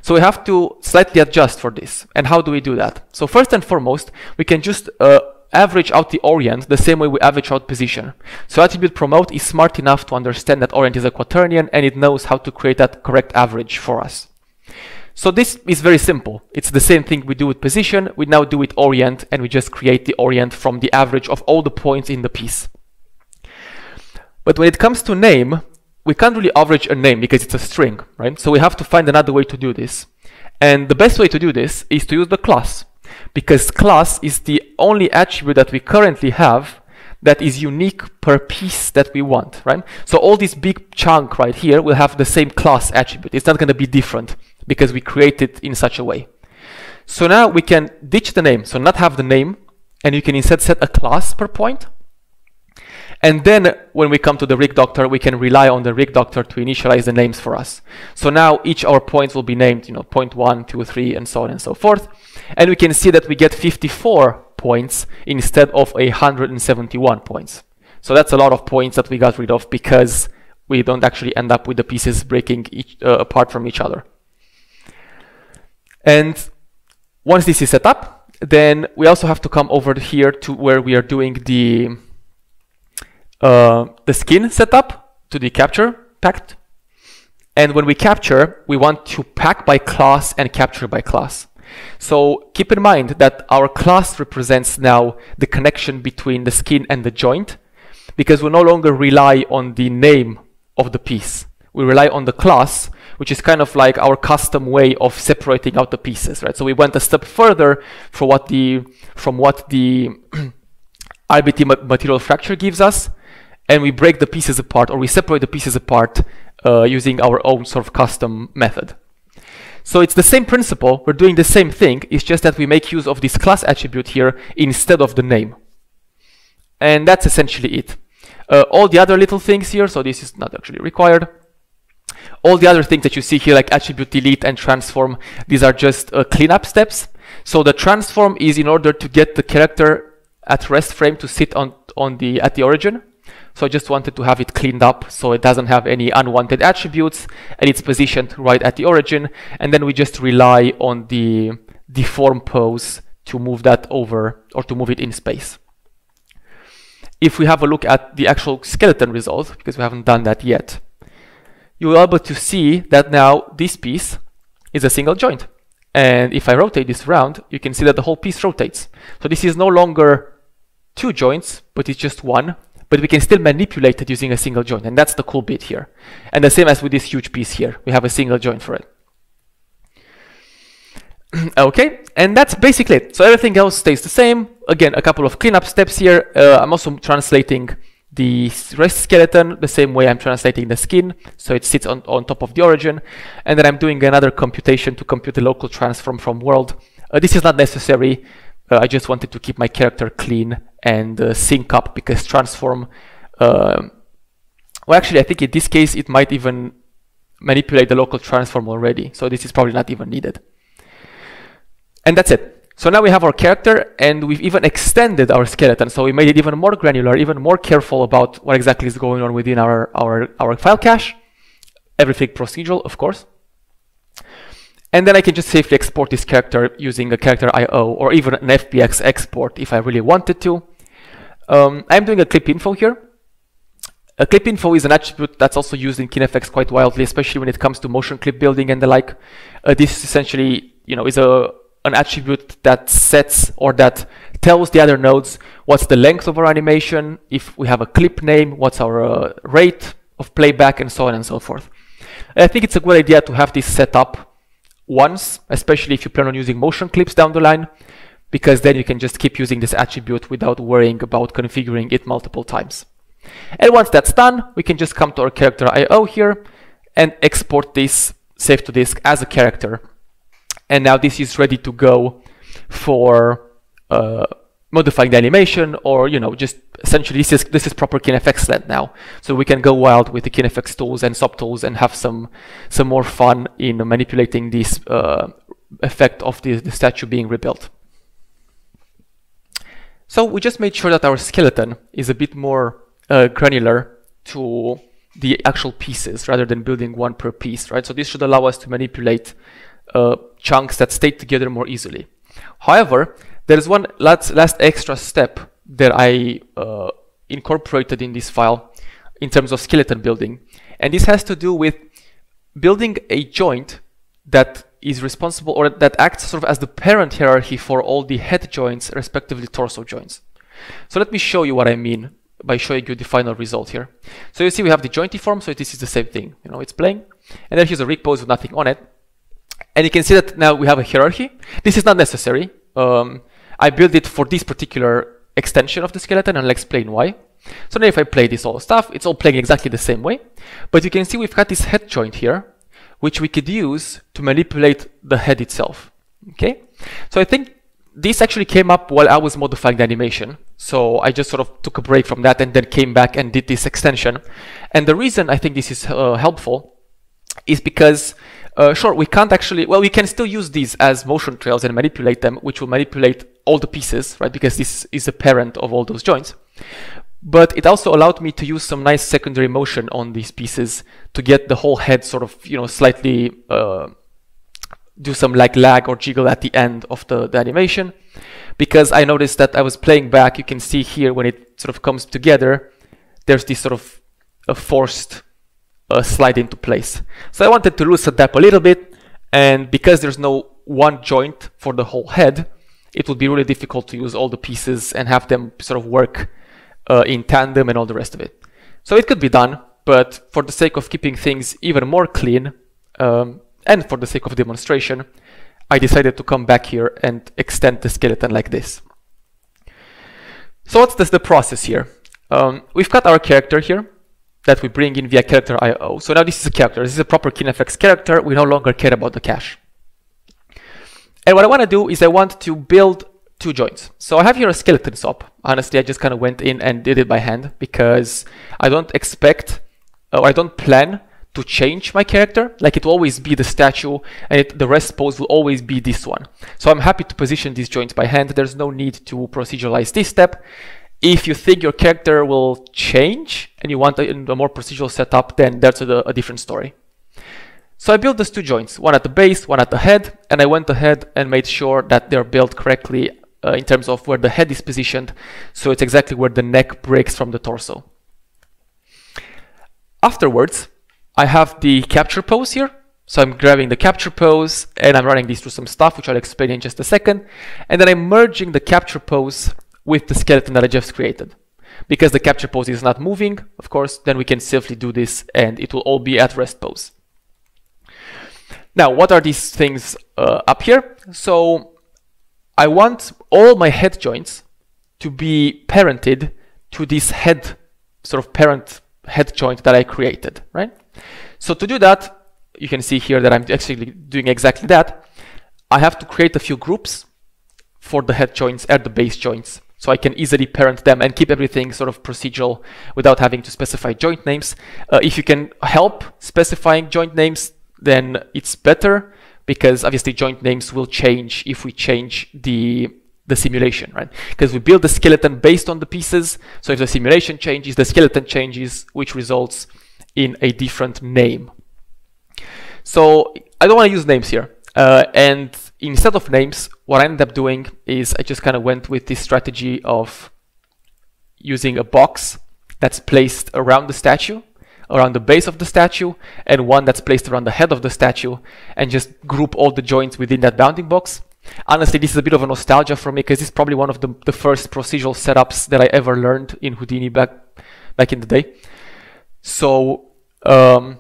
So we have to slightly adjust for this. And how do we do that? So first and foremost, we can just uh, average out the orient the same way we average out position. So attribute promote is smart enough to understand that orient is a quaternion and it knows how to create that correct average for us. So this is very simple. It's the same thing we do with position. We now do with orient and we just create the orient from the average of all the points in the piece. But when it comes to name, we can't really average a name because it's a string, right? So we have to find another way to do this. And the best way to do this is to use the class because class is the only attribute that we currently have that is unique per piece that we want, right? So all this big chunk right here will have the same class attribute. It's not going to be different because we create it in such a way. So now we can ditch the name, so not have the name, and you can instead set a class per point. And then when we come to the rig doctor, we can rely on the rig doctor to initialize the names for us. So now each our points will be named, you know, point one, two, three, and so on and so forth. And we can see that we get 54 points instead of 171 points. So that's a lot of points that we got rid of because we don't actually end up with the pieces breaking each, uh, apart from each other. And once this is set up, then we also have to come over here to where we are doing the uh, the skin setup to the capture packed. And when we capture, we want to pack by class and capture by class. So keep in mind that our class represents now the connection between the skin and the joint because we no longer rely on the name of the piece. We rely on the class, which is kind of like our custom way of separating out the pieces, right? So we went a step further for what the, from what the RBD material fracture gives us and we break the pieces apart or we separate the pieces apart uh, using our own sort of custom method. So it's the same principle, we're doing the same thing, it's just that we make use of this class attribute here instead of the name. And that's essentially it. Uh, all the other little things here, so this is not actually required. All the other things that you see here, like attribute delete and transform, these are just uh, cleanup steps. So the transform is in order to get the character at rest frame to sit on, on the at the origin. So I just wanted to have it cleaned up so it doesn't have any unwanted attributes and it's positioned right at the origin. And then we just rely on the deform pose to move that over or to move it in space. If we have a look at the actual skeleton result, because we haven't done that yet, you will be able to see that now this piece is a single joint. And if I rotate this around, you can see that the whole piece rotates. So this is no longer two joints, but it's just one but we can still manipulate it using a single joint. And that's the cool bit here. And the same as with this huge piece here. We have a single joint for it. okay, and that's basically it. So everything else stays the same. Again, a couple of cleanup steps here. Uh, I'm also translating the rest skeleton the same way I'm translating the skin, so it sits on, on top of the origin. And then I'm doing another computation to compute the local transform from world. Uh, this is not necessary. Uh, I just wanted to keep my character clean and uh, sync up because transform, uh, well actually I think in this case it might even manipulate the local transform already. So this is probably not even needed. And that's it. So now we have our character and we've even extended our skeleton. So we made it even more granular, even more careful about what exactly is going on within our, our, our file cache. Everything procedural, of course. And then I can just safely export this character using a character IO or even an FBX export if I really wanted to. Um, I'm doing a clip info here. A clip info is an attribute that's also used in KineFX quite widely, especially when it comes to motion clip building and the like. Uh, this essentially, you know, is a an attribute that sets or that tells the other nodes what's the length of our animation, if we have a clip name, what's our uh, rate of playback, and so on and so forth. I think it's a good idea to have this set up once, especially if you plan on using motion clips down the line, because then you can just keep using this attribute without worrying about configuring it multiple times. And once that's done, we can just come to our character IO here and export this save to disk as a character. And now this is ready to go for uh, modifying the animation or, you know, just essentially this is, this is proper KineFX land now. So we can go wild with the KineFX tools and subtools and have some, some more fun in manipulating this uh, effect of the, the statue being rebuilt. So we just made sure that our skeleton is a bit more uh, granular to the actual pieces rather than building one per piece, right? So this should allow us to manipulate uh, chunks that stay together more easily. However, there is one last, last extra step that I uh, incorporated in this file in terms of skeleton building. And this has to do with building a joint that is responsible or that acts sort of as the parent hierarchy for all the head joints, respectively torso joints. So let me show you what I mean by showing you the final result here. So you see we have the joint deform, so this is the same thing. You know, it's playing. And then here's a rig pose with nothing on it. And you can see that now we have a hierarchy. This is not necessary. Um, I built it for this particular extension of the skeleton and I'll explain why. So now if I play this all stuff, it's all playing exactly the same way. But you can see we've got this head joint here which we could use to manipulate the head itself. Okay, so I think this actually came up while I was modifying the animation. So I just sort of took a break from that and then came back and did this extension. And the reason I think this is uh, helpful is because, uh, sure, we can't actually, well, we can still use these as motion trails and manipulate them, which will manipulate all the pieces, right? Because this is the parent of all those joints. But it also allowed me to use some nice secondary motion on these pieces to get the whole head sort of, you know, slightly uh, do some like lag or jiggle at the end of the, the animation. Because I noticed that I was playing back you can see here when it sort of comes together there's this sort of a forced uh, slide into place. So I wanted to loosen that up a little bit and because there's no one joint for the whole head it would be really difficult to use all the pieces and have them sort of work uh, in tandem and all the rest of it so it could be done but for the sake of keeping things even more clean um, and for the sake of demonstration, I decided to come back here and extend the skeleton like this. So what's this, the process here? Um, we've got our character here that we bring in via character IO. So now this is a character. This is a proper KineFX character. We no longer care about the cache. And what I want to do is I want to build two joints. So I have here a skeleton SOP. Honestly, I just kind of went in and did it by hand because I don't expect, uh, or I don't plan to change my character. Like it will always be the statue and it, the rest pose will always be this one. So I'm happy to position these joints by hand. There's no need to proceduralize this step. If you think your character will change and you want a, a more procedural setup, then that's a, a different story. So I built these two joints, one at the base, one at the head, and I went ahead and made sure that they're built correctly uh, in terms of where the head is positioned, so it's exactly where the neck breaks from the torso. Afterwards, I have the capture pose here. So I'm grabbing the capture pose and I'm running these through some stuff, which I'll explain in just a second. And then I'm merging the capture pose with the skeleton that I just created. Because the capture pose is not moving, of course, then we can safely do this and it will all be at rest pose. Now, what are these things uh, up here? So I want all my head joints to be parented to this head, sort of parent head joint that I created, right? So to do that, you can see here that I'm actually doing exactly that. I have to create a few groups for the head joints and the base joints. So I can easily parent them and keep everything sort of procedural without having to specify joint names. Uh, if you can help specifying joint names, then it's better because obviously joint names will change if we change the the simulation, right? Because we build the skeleton based on the pieces. So if the simulation changes, the skeleton changes, which results in a different name. So I don't want to use names here. Uh, and instead of names, what I ended up doing is I just kind of went with this strategy of using a box that's placed around the statue, around the base of the statue, and one that's placed around the head of the statue, and just group all the joints within that bounding box. Honestly, this is a bit of a nostalgia for me because this is probably one of the, the first procedural setups that I ever learned in Houdini back back in the day. So um,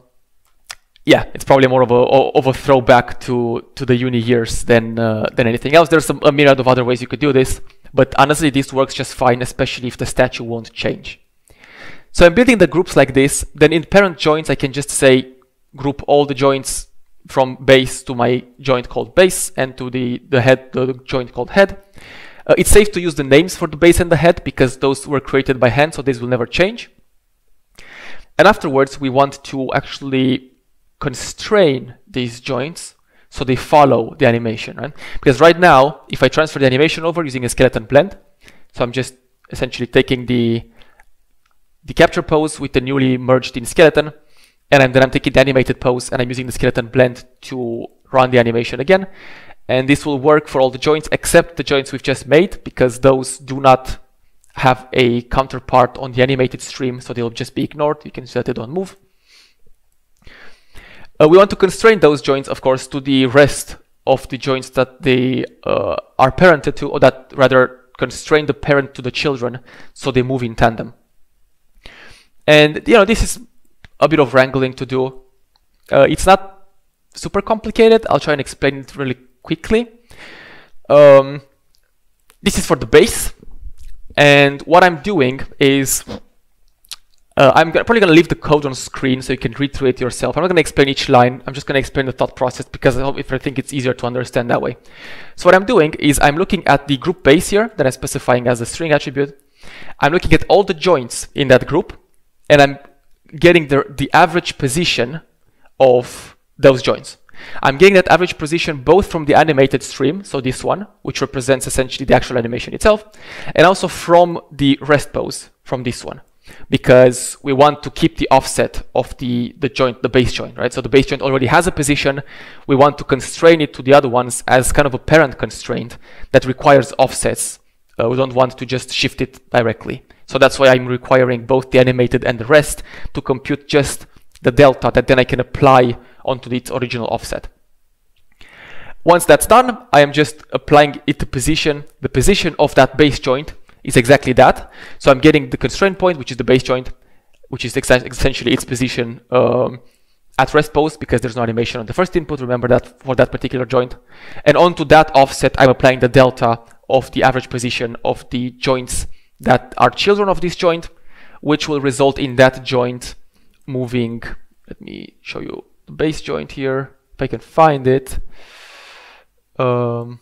yeah, it's probably more of a of a throwback to to the uni years than uh, than anything else. There's some, a myriad of other ways you could do this, but honestly, this works just fine, especially if the statue won't change. So I'm building the groups like this. Then in parent joints, I can just say group all the joints from base to my joint called base and to the the head the joint called head. Uh, it's safe to use the names for the base and the head because those were created by hand, so these will never change. And afterwards, we want to actually constrain these joints so they follow the animation, right? Because right now, if I transfer the animation over using a skeleton blend, so I'm just essentially taking the the capture pose with the newly merged in skeleton, and then I'm taking the animated pose and I'm using the skeleton blend to run the animation again. And this will work for all the joints except the joints we've just made because those do not have a counterpart on the animated stream, so they'll just be ignored. You can see that they don't move. Uh, we want to constrain those joints, of course, to the rest of the joints that they uh, are parented to, or that rather constrain the parent to the children, so they move in tandem. And you know, this is a bit of wrangling to do. Uh, it's not super complicated. I'll try and explain it really quickly. Um, this is for the base. And what I'm doing is Uh, I'm probably going to leave the code on screen so you can read through it yourself. I'm not going to explain each line. I'm just going to explain the thought process because I hope if I think it's easier to understand that way. So what I'm doing is I'm looking at the group base here that I'm specifying as a string attribute. I'm looking at all the joints in that group and I'm getting the, the average position of those joints. I'm getting that average position both from the animated stream, so this one, which represents essentially the actual animation itself, and also from the rest pose, from this one because we want to keep the offset of the, the joint, the base joint, right? So the base joint already has a position. We want to constrain it to the other ones as kind of a parent constraint that requires offsets. Uh, we don't want to just shift it directly. So that's why I'm requiring both the animated and the rest to compute just the delta that then I can apply onto its original offset. Once that's done, I am just applying it to position, the position of that base joint is exactly that. So I'm getting the constraint point, which is the base joint, which is essentially its position um, at rest pose because there's no animation on the first input. Remember that for that particular joint. And onto that offset, I'm applying the delta of the average position of the joints that are children of this joint, which will result in that joint moving. Let me show you the base joint here, if I can find it. Um,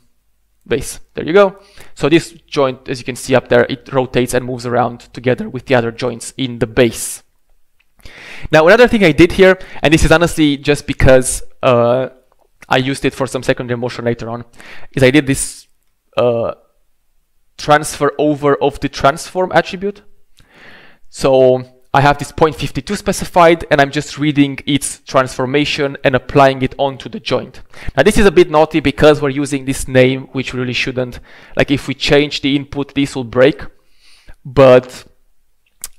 base. There you go. So this joint, as you can see up there, it rotates and moves around together with the other joints in the base. Now, another thing I did here, and this is honestly just because uh, I used it for some secondary motion later on, is I did this uh, transfer over of the transform attribute. So I have this 0.52 specified and I'm just reading its transformation and applying it onto the joint. Now this is a bit naughty because we're using this name which really shouldn't. Like if we change the input this will break. But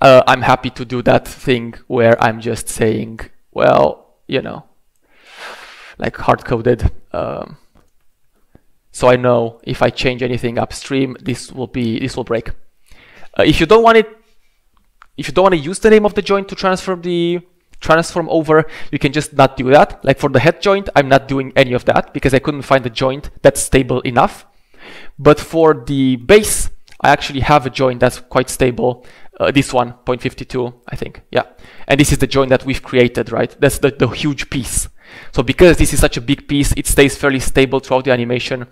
uh, I'm happy to do that thing where I'm just saying, well, you know, like hard-coded. Um, so I know if I change anything upstream, this will be this will break. Uh, if you don't want it if you don't want to use the name of the joint to transform the transform over, you can just not do that. Like for the head joint, I'm not doing any of that because I couldn't find a joint that's stable enough. But for the base, I actually have a joint that's quite stable. Uh, this one, 0.52, I think. Yeah. And this is the joint that we've created, right? That's the, the huge piece. So because this is such a big piece, it stays fairly stable throughout the animation.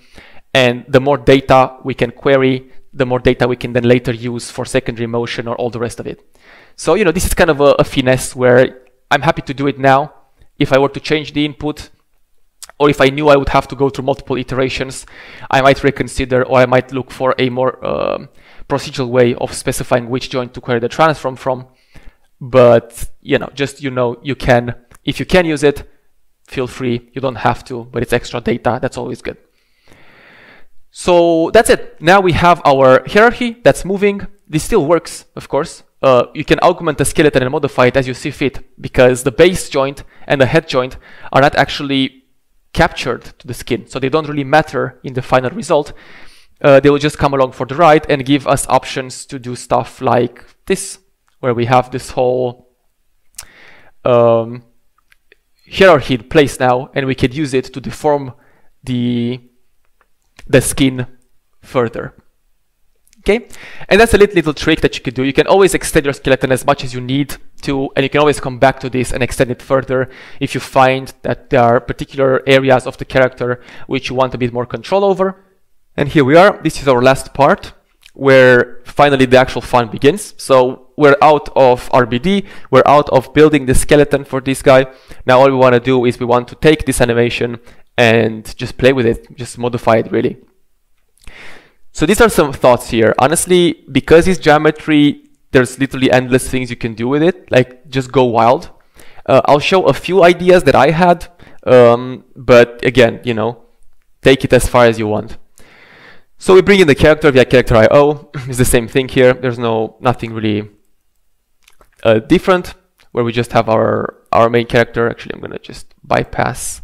And the more data we can query, the more data we can then later use for secondary motion or all the rest of it. So, you know, this is kind of a, a finesse where I'm happy to do it now. If I were to change the input, or if I knew I would have to go through multiple iterations, I might reconsider or I might look for a more um, procedural way of specifying which joint to query the transform from. But, you know, just, you know, you can, if you can use it, feel free. You don't have to, but it's extra data. That's always good. So that's it. Now we have our hierarchy that's moving. This still works, of course. Uh, you can augment the skeleton and modify it as you see fit because the base joint and the head joint are not actually captured to the skin. So they don't really matter in the final result. Uh, they will just come along for the ride and give us options to do stuff like this, where we have this whole um, hierarchy in place now, and we could use it to deform the the skin further. Okay, and that's a little, little trick that you can do. You can always extend your skeleton as much as you need to, and you can always come back to this and extend it further if you find that there are particular areas of the character which you want a bit more control over. And here we are. This is our last part where finally the actual fun begins. So we're out of RBD, we're out of building the skeleton for this guy. Now all we want to do is we want to take this animation and just play with it, just modify it really. So these are some thoughts here. Honestly, because it's geometry, there's literally endless things you can do with it, like just go wild. Uh, I'll show a few ideas that I had, um, but again, you know, take it as far as you want. So we bring in the character via character IO. it's the same thing here. There's no nothing really uh, different, where we just have our our main character. Actually, I'm gonna just bypass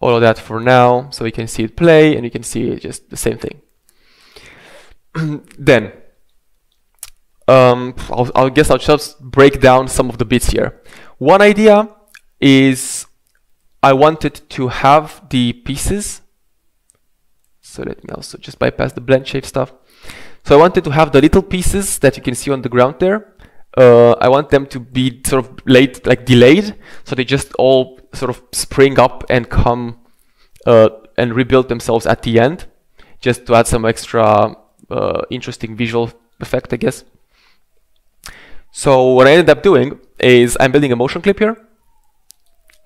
all of that for now so we can see it play and you can see just the same thing. then, um, I'll, I'll guess I'll just break down some of the bits here. One idea is I wanted to have the pieces. So let me also just bypass the blend shape stuff. So I wanted to have the little pieces that you can see on the ground there uh, I want them to be sort of late, like delayed, so they just all sort of spring up and come uh, and rebuild themselves at the end, just to add some extra uh, interesting visual effect, I guess. So what I ended up doing is I'm building a motion clip here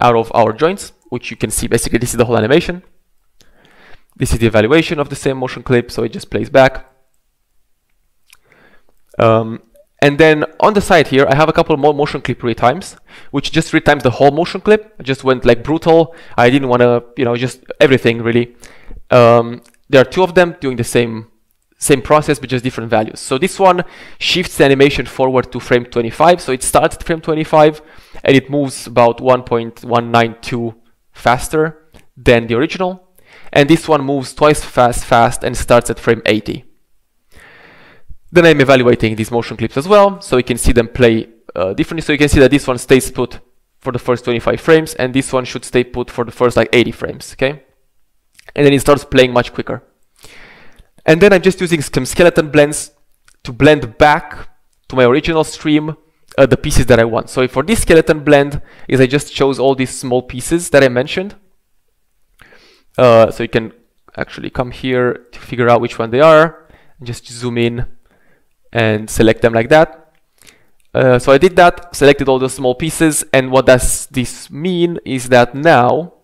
out of our joints, which you can see basically this is the whole animation. This is the evaluation of the same motion clip, so it just plays back. Um, and then on the side here, I have a couple more motion clip retimes, which just retimes the whole motion clip. I just went like brutal. I didn't want to, you know, just everything really. Um, there are two of them doing the same same process but just different values. So this one shifts the animation forward to frame 25. So it starts at frame 25 and it moves about 1.192 faster than the original. And this one moves twice fast fast and starts at frame 80. Then I'm evaluating these motion clips as well, so you can see them play uh, differently. So you can see that this one stays put for the first 25 frames, and this one should stay put for the first like 80 frames, okay? And then it starts playing much quicker. And then I'm just using some skeleton blends to blend back to my original stream uh, the pieces that I want. So for this skeleton blend is I just chose all these small pieces that I mentioned. Uh, so you can actually come here to figure out which one they are just zoom in and select them like that. Uh, so I did that, selected all the small pieces, and what does this mean is that now,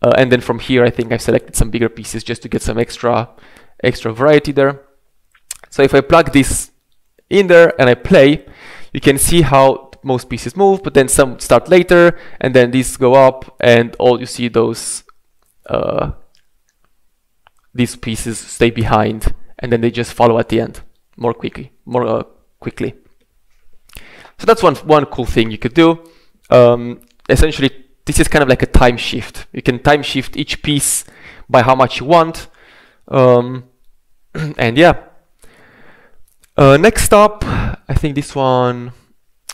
uh, and then from here I think I've selected some bigger pieces just to get some extra, extra variety there. So if I plug this in there and I play, you can see how most pieces move, but then some start later, and then these go up, and all you see those, uh, these pieces stay behind, and then they just follow at the end more quickly, more uh, quickly. So that's one one cool thing you could do. Um, essentially, this is kind of like a time shift. You can time shift each piece by how much you want. Um, and yeah. Uh, next up, I think this one,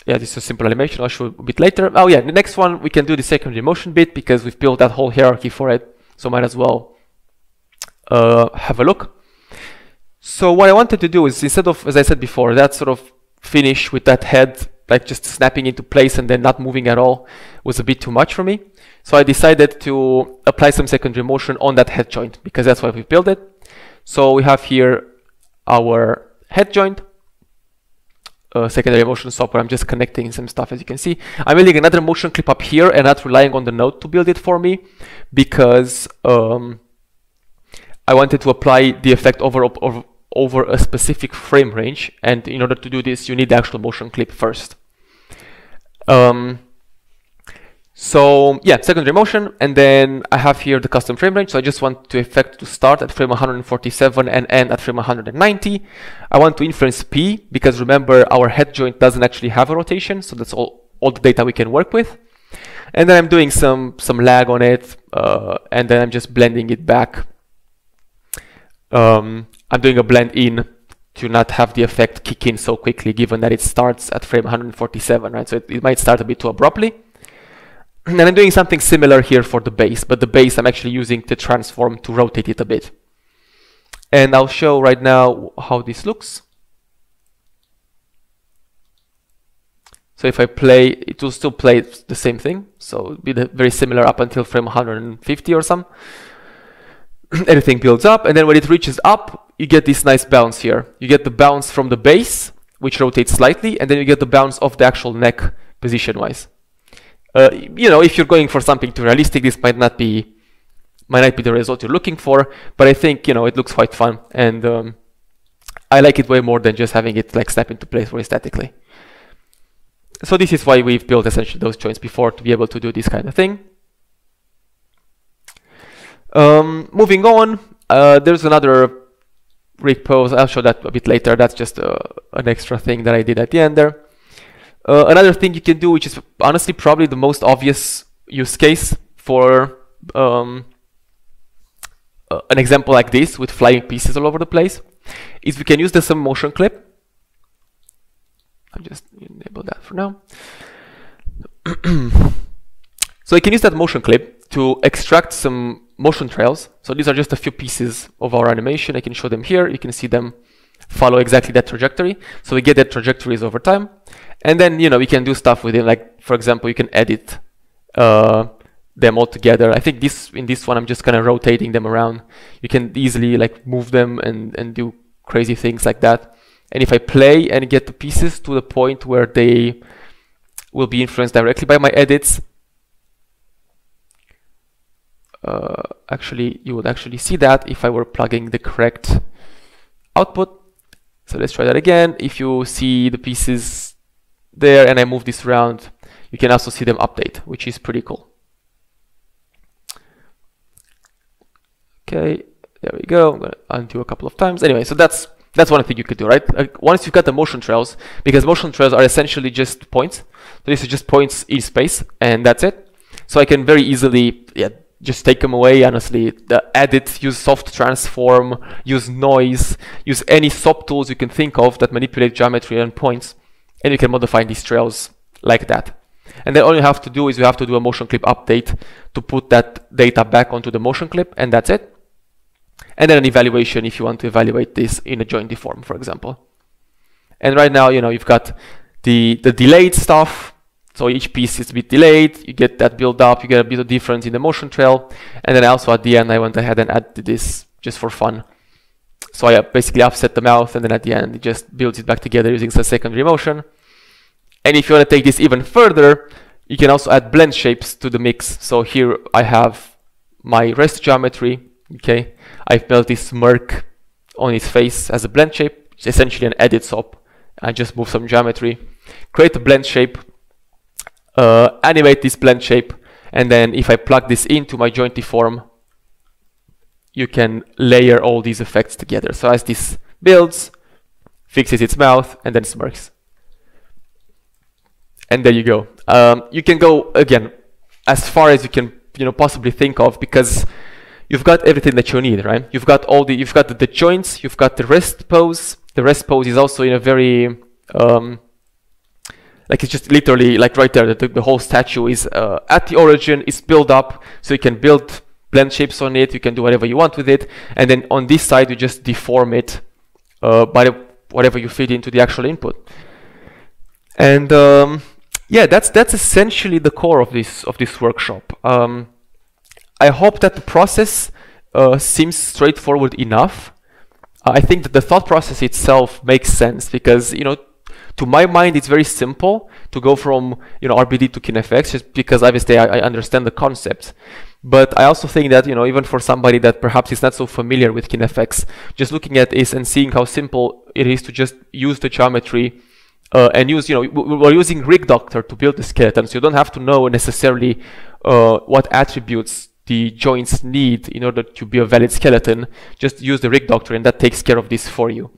yeah, this is a simple animation. I'll show a bit later. Oh yeah, the next one, we can do the secondary motion bit because we've built that whole hierarchy for it. So might as well uh, have a look. So what I wanted to do is instead of, as I said before, that sort of finish with that head like just snapping into place and then not moving at all was a bit too much for me. So I decided to apply some secondary motion on that head joint because that's why we built it. So we have here our head joint, uh, secondary motion software. I'm just connecting some stuff as you can see. I'm building another motion clip up here and not relying on the node to build it for me because um, I wanted to apply the effect over, over over a specific frame range. And in order to do this, you need the actual motion clip first. Um, so yeah, secondary motion, and then I have here the custom frame range. So I just want to effect to start at frame 147 and end at frame 190. I want to inference P because remember our head joint doesn't actually have a rotation, so that's all, all the data we can work with. And then I'm doing some some lag on it, uh, and then I'm just blending it back. Um, I'm doing a blend in to not have the effect kick in so quickly given that it starts at frame 147, right? So it, it might start a bit too abruptly. And I'm doing something similar here for the base, but the base I'm actually using the transform to rotate it a bit. And I'll show right now how this looks. So if I play, it will still play the same thing. So be very similar up until frame 150 or some. Everything builds up, and then when it reaches up, you get this nice bounce here. You get the bounce from the base, which rotates slightly, and then you get the bounce of the actual neck position-wise. Uh, you know, if you're going for something too realistic, this might not be might not be the result you're looking for, but I think you know it looks quite fun, and um, I like it way more than just having it like snap into place very statically. So this is why we've built essentially those joints before to be able to do this kind of thing. Um, moving on, uh, there's another rig pose. I'll show that a bit later. That's just uh, an extra thing that I did at the end there. Uh, another thing you can do, which is honestly probably the most obvious use case for um, uh, an example like this with flying pieces all over the place, is we can use the sum motion clip. I'll just enable that for now. so you can use that motion clip to extract some motion trails. So these are just a few pieces of our animation. I can show them here. You can see them follow exactly that trajectory. So we get that trajectories over time. And then, you know, we can do stuff with it. Like, for example, you can edit uh, them all together. I think this in this one, I'm just kind of rotating them around. You can easily like move them and, and do crazy things like that. And if I play and get the pieces to the point where they will be influenced directly by my edits, uh, actually, you would actually see that if I were plugging the correct output. So let's try that again. If you see the pieces there and I move this around, you can also see them update, which is pretty cool. Okay, there we go. I'm gonna undo a couple of times. Anyway, so that's that's one thing you could do, right? Like once you've got the motion trails, because motion trails are essentially just points. So this is just points in space, and that's it. So I can very easily, yeah, just take them away. Honestly, the edit, use soft transform, use noise, use any SOP tools you can think of that manipulate geometry and points, and you can modify these trails like that. And then all you have to do is you have to do a motion clip update to put that data back onto the motion clip, and that's it and then an evaluation if you want to evaluate this in a joint deform, for example. And right now, you know, you've got the, the delayed stuff. So each piece is a bit delayed. You get that build up. You get a bit of difference in the motion trail. And then also at the end, I went ahead and added this just for fun. So I basically offset the mouth and then at the end, it just builds it back together using the secondary motion. And if you want to take this even further, you can also add blend shapes to the mix. So here I have my rest geometry, okay? I've built this smirk on his face as a blend shape, essentially an edit SOP. I just move some geometry, create a blend shape, uh, animate this blend shape, and then if I plug this into my joint deform, you can layer all these effects together. So as this builds, fixes its mouth, and then smirks. And there you go. Um, you can go, again, as far as you can you know, possibly think of, because you've got everything that you need, right? You've got all the, you've got the, joints, you've got the rest pose. The rest pose is also in a very, um, like it's just literally like right there, the, the whole statue is uh, at the origin, it's built up, so you can build blend shapes on it, you can do whatever you want with it, and then on this side you just deform it uh, by whatever you feed into the actual input. And um, yeah, that's that's essentially the core of this of this workshop. Um, I hope that the process uh, seems straightforward enough. I think that the thought process itself makes sense because, you know, to my mind, it's very simple to go from, you know, RBD to KineFX just because obviously I, I understand the concept. But I also think that, you know, even for somebody that perhaps is not so familiar with KineFX, just looking at this and seeing how simple it is to just use the geometry uh, and use, you know, we're using Rig Doctor to build the skeleton, so you don't have to know necessarily uh, what attributes the joints need in order to be a valid skeleton, just use the Rig Doctor that takes care of this for you.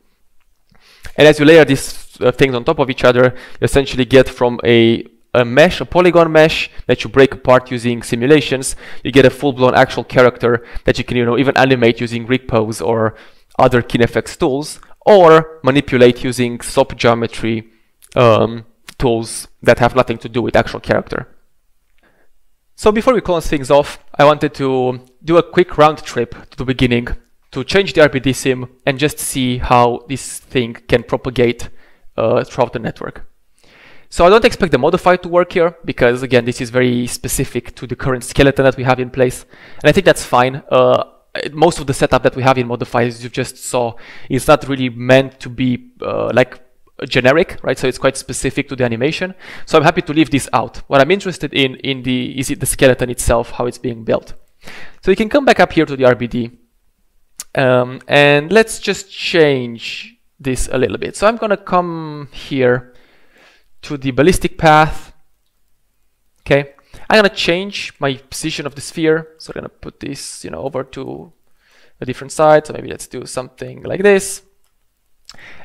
And as you layer these uh, things on top of each other, you essentially get from a, a mesh, a polygon mesh that you break apart using simulations, you get a full-blown actual character that you can you know, even animate using rig pose or other KineFX tools, or manipulate using SOP geometry um, tools that have nothing to do with actual character. So before we close things off, I wanted to do a quick round trip to the beginning to change the RBD sim and just see how this thing can propagate uh, throughout the network. So I don't expect the modify to work here because again, this is very specific to the current skeleton that we have in place. And I think that's fine. Uh, most of the setup that we have in modify, as you just saw, is not really meant to be uh, like generic, right? So it's quite specific to the animation. So I'm happy to leave this out. What I'm interested in in the is it the skeleton itself, how it's being built. So you can come back up here to the RBD. Um, and let's just change this a little bit. So I'm gonna come here to the ballistic path. Okay, I'm gonna change my position of the sphere. So I'm gonna put this, you know, over to a different side. So maybe let's do something like this.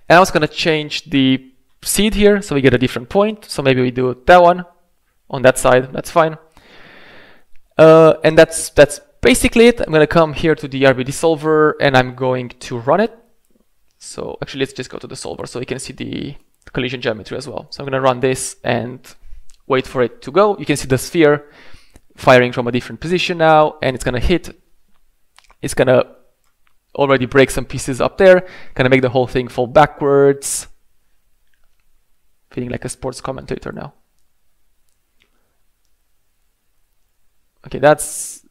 And I was going to change the seed here so we get a different point. So maybe we do that one on that side. That's fine. Uh, and that's that's basically it. I'm going to come here to the RBD solver and I'm going to run it. So actually, let's just go to the solver so we can see the collision geometry as well. So I'm going to run this and wait for it to go. You can see the sphere firing from a different position now, and it's going to hit. It's going to already break some pieces up there, gonna make the whole thing fall backwards. Feeling like a sports commentator now. Okay, that's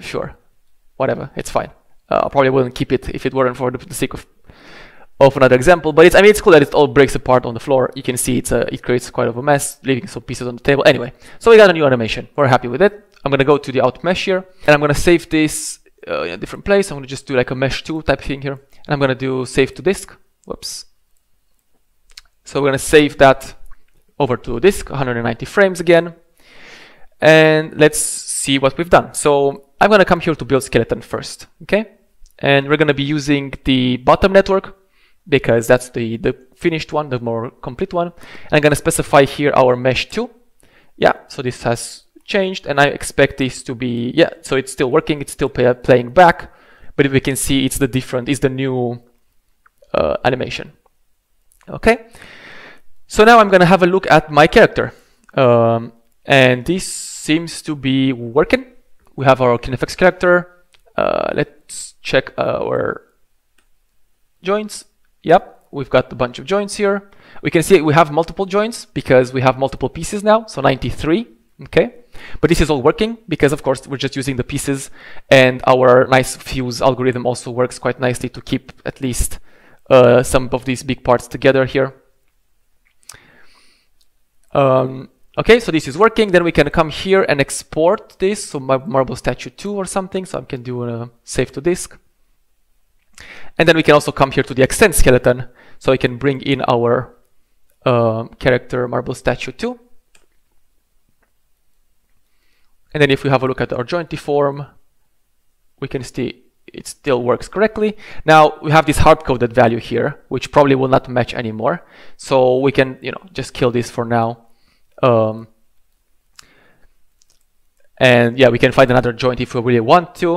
sure, whatever, it's fine. Uh, I probably wouldn't keep it if it weren't for the, sake of of another example. But it's I mean it's cool that it all breaks apart on the floor. You can see it's a, it creates quite of a mess, leaving some pieces on the table. Anyway, so we got a new animation. We're happy with it. I'm gonna go to the out mesh here, and I'm gonna save this uh, in a different place. I'm gonna just do like a mesh 2 type thing here, and I'm gonna do save to disk. Whoops. So we're gonna save that over to disk, 190 frames again, and let's see what we've done. So I'm gonna come here to build skeleton first, okay? And we're gonna be using the bottom network because that's the, the finished one, the more complete one. And I'm gonna specify here our mesh 2. Yeah, so this has changed and I expect this to be, yeah, so it's still working, it's still play, playing back, but we can see it's the different, it's the new uh, animation. Okay, so now I'm gonna have a look at my character. Um, and this seems to be working. We have our KineFX character. Uh, let's check our joints. Yep, we've got a bunch of joints here. We can see we have multiple joints because we have multiple pieces now, so 93, okay? But this is all working because of course we're just using the pieces and our nice fuse algorithm also works quite nicely to keep at least uh, some of these big parts together here. Um, okay, so this is working. Then we can come here and export this. So my marble statue 2 or something. So I can do a save to disk. And then we can also come here to the extend skeleton. So we can bring in our uh, character marble statue 2. And then if we have a look at our joint deform, we can see it still works correctly. Now we have this hard-coded value here, which probably will not match anymore. So we can, you know, just kill this for now. Um, and yeah, we can find another joint if we really want to.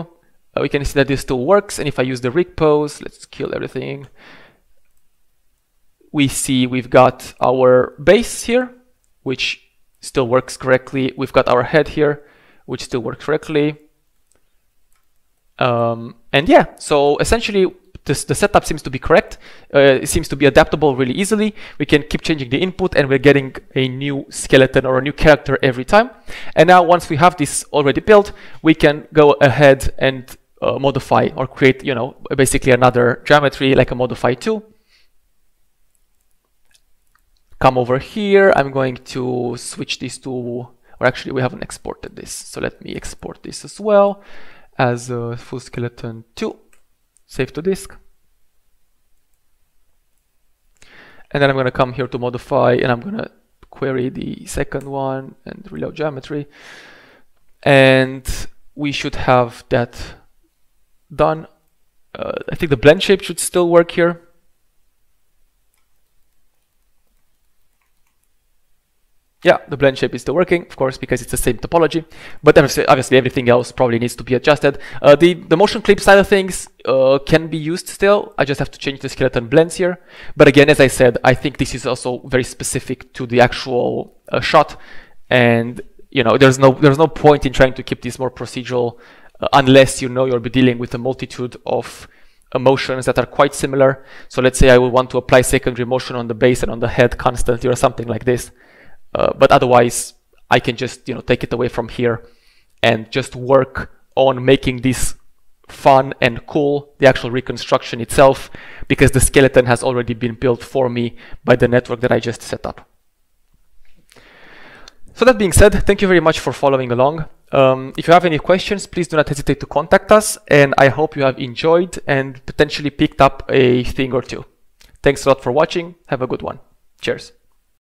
Uh, we can see that this still works. And if I use the rig pose, let's kill everything. We see we've got our base here, which still works correctly. We've got our head here, which still works correctly. Um, and yeah, so essentially this, the setup seems to be correct. Uh, it seems to be adaptable really easily. We can keep changing the input and we're getting a new skeleton or a new character every time. And now once we have this already built, we can go ahead and uh, modify or create, you know, basically another geometry like a modify 2. Come over here. I'm going to switch this to, or actually we haven't exported this. So let me export this as well as a full skeleton 2. Save to disk. And then I'm going to come here to modify and I'm going to query the second one and reload geometry. And we should have that done. Uh, I think the blend shape should still work here. Yeah, the blend shape is still working, of course, because it's the same topology. But obviously, everything else probably needs to be adjusted. Uh, the, the motion clip side of things uh, can be used still. I just have to change the skeleton blends here. But again, as I said, I think this is also very specific to the actual uh, shot. And, you know, there's no, there's no point in trying to keep this more procedural uh, unless you know you'll be dealing with a multitude of motions that are quite similar. So let's say I will want to apply secondary motion on the base and on the head constantly or something like this. Uh, but otherwise, I can just you know take it away from here and just work on making this fun and cool, the actual reconstruction itself, because the skeleton has already been built for me by the network that I just set up. So that being said, thank you very much for following along. Um, if you have any questions, please do not hesitate to contact us, and I hope you have enjoyed and potentially picked up a thing or two. Thanks a lot for watching. Have a good one. Cheers.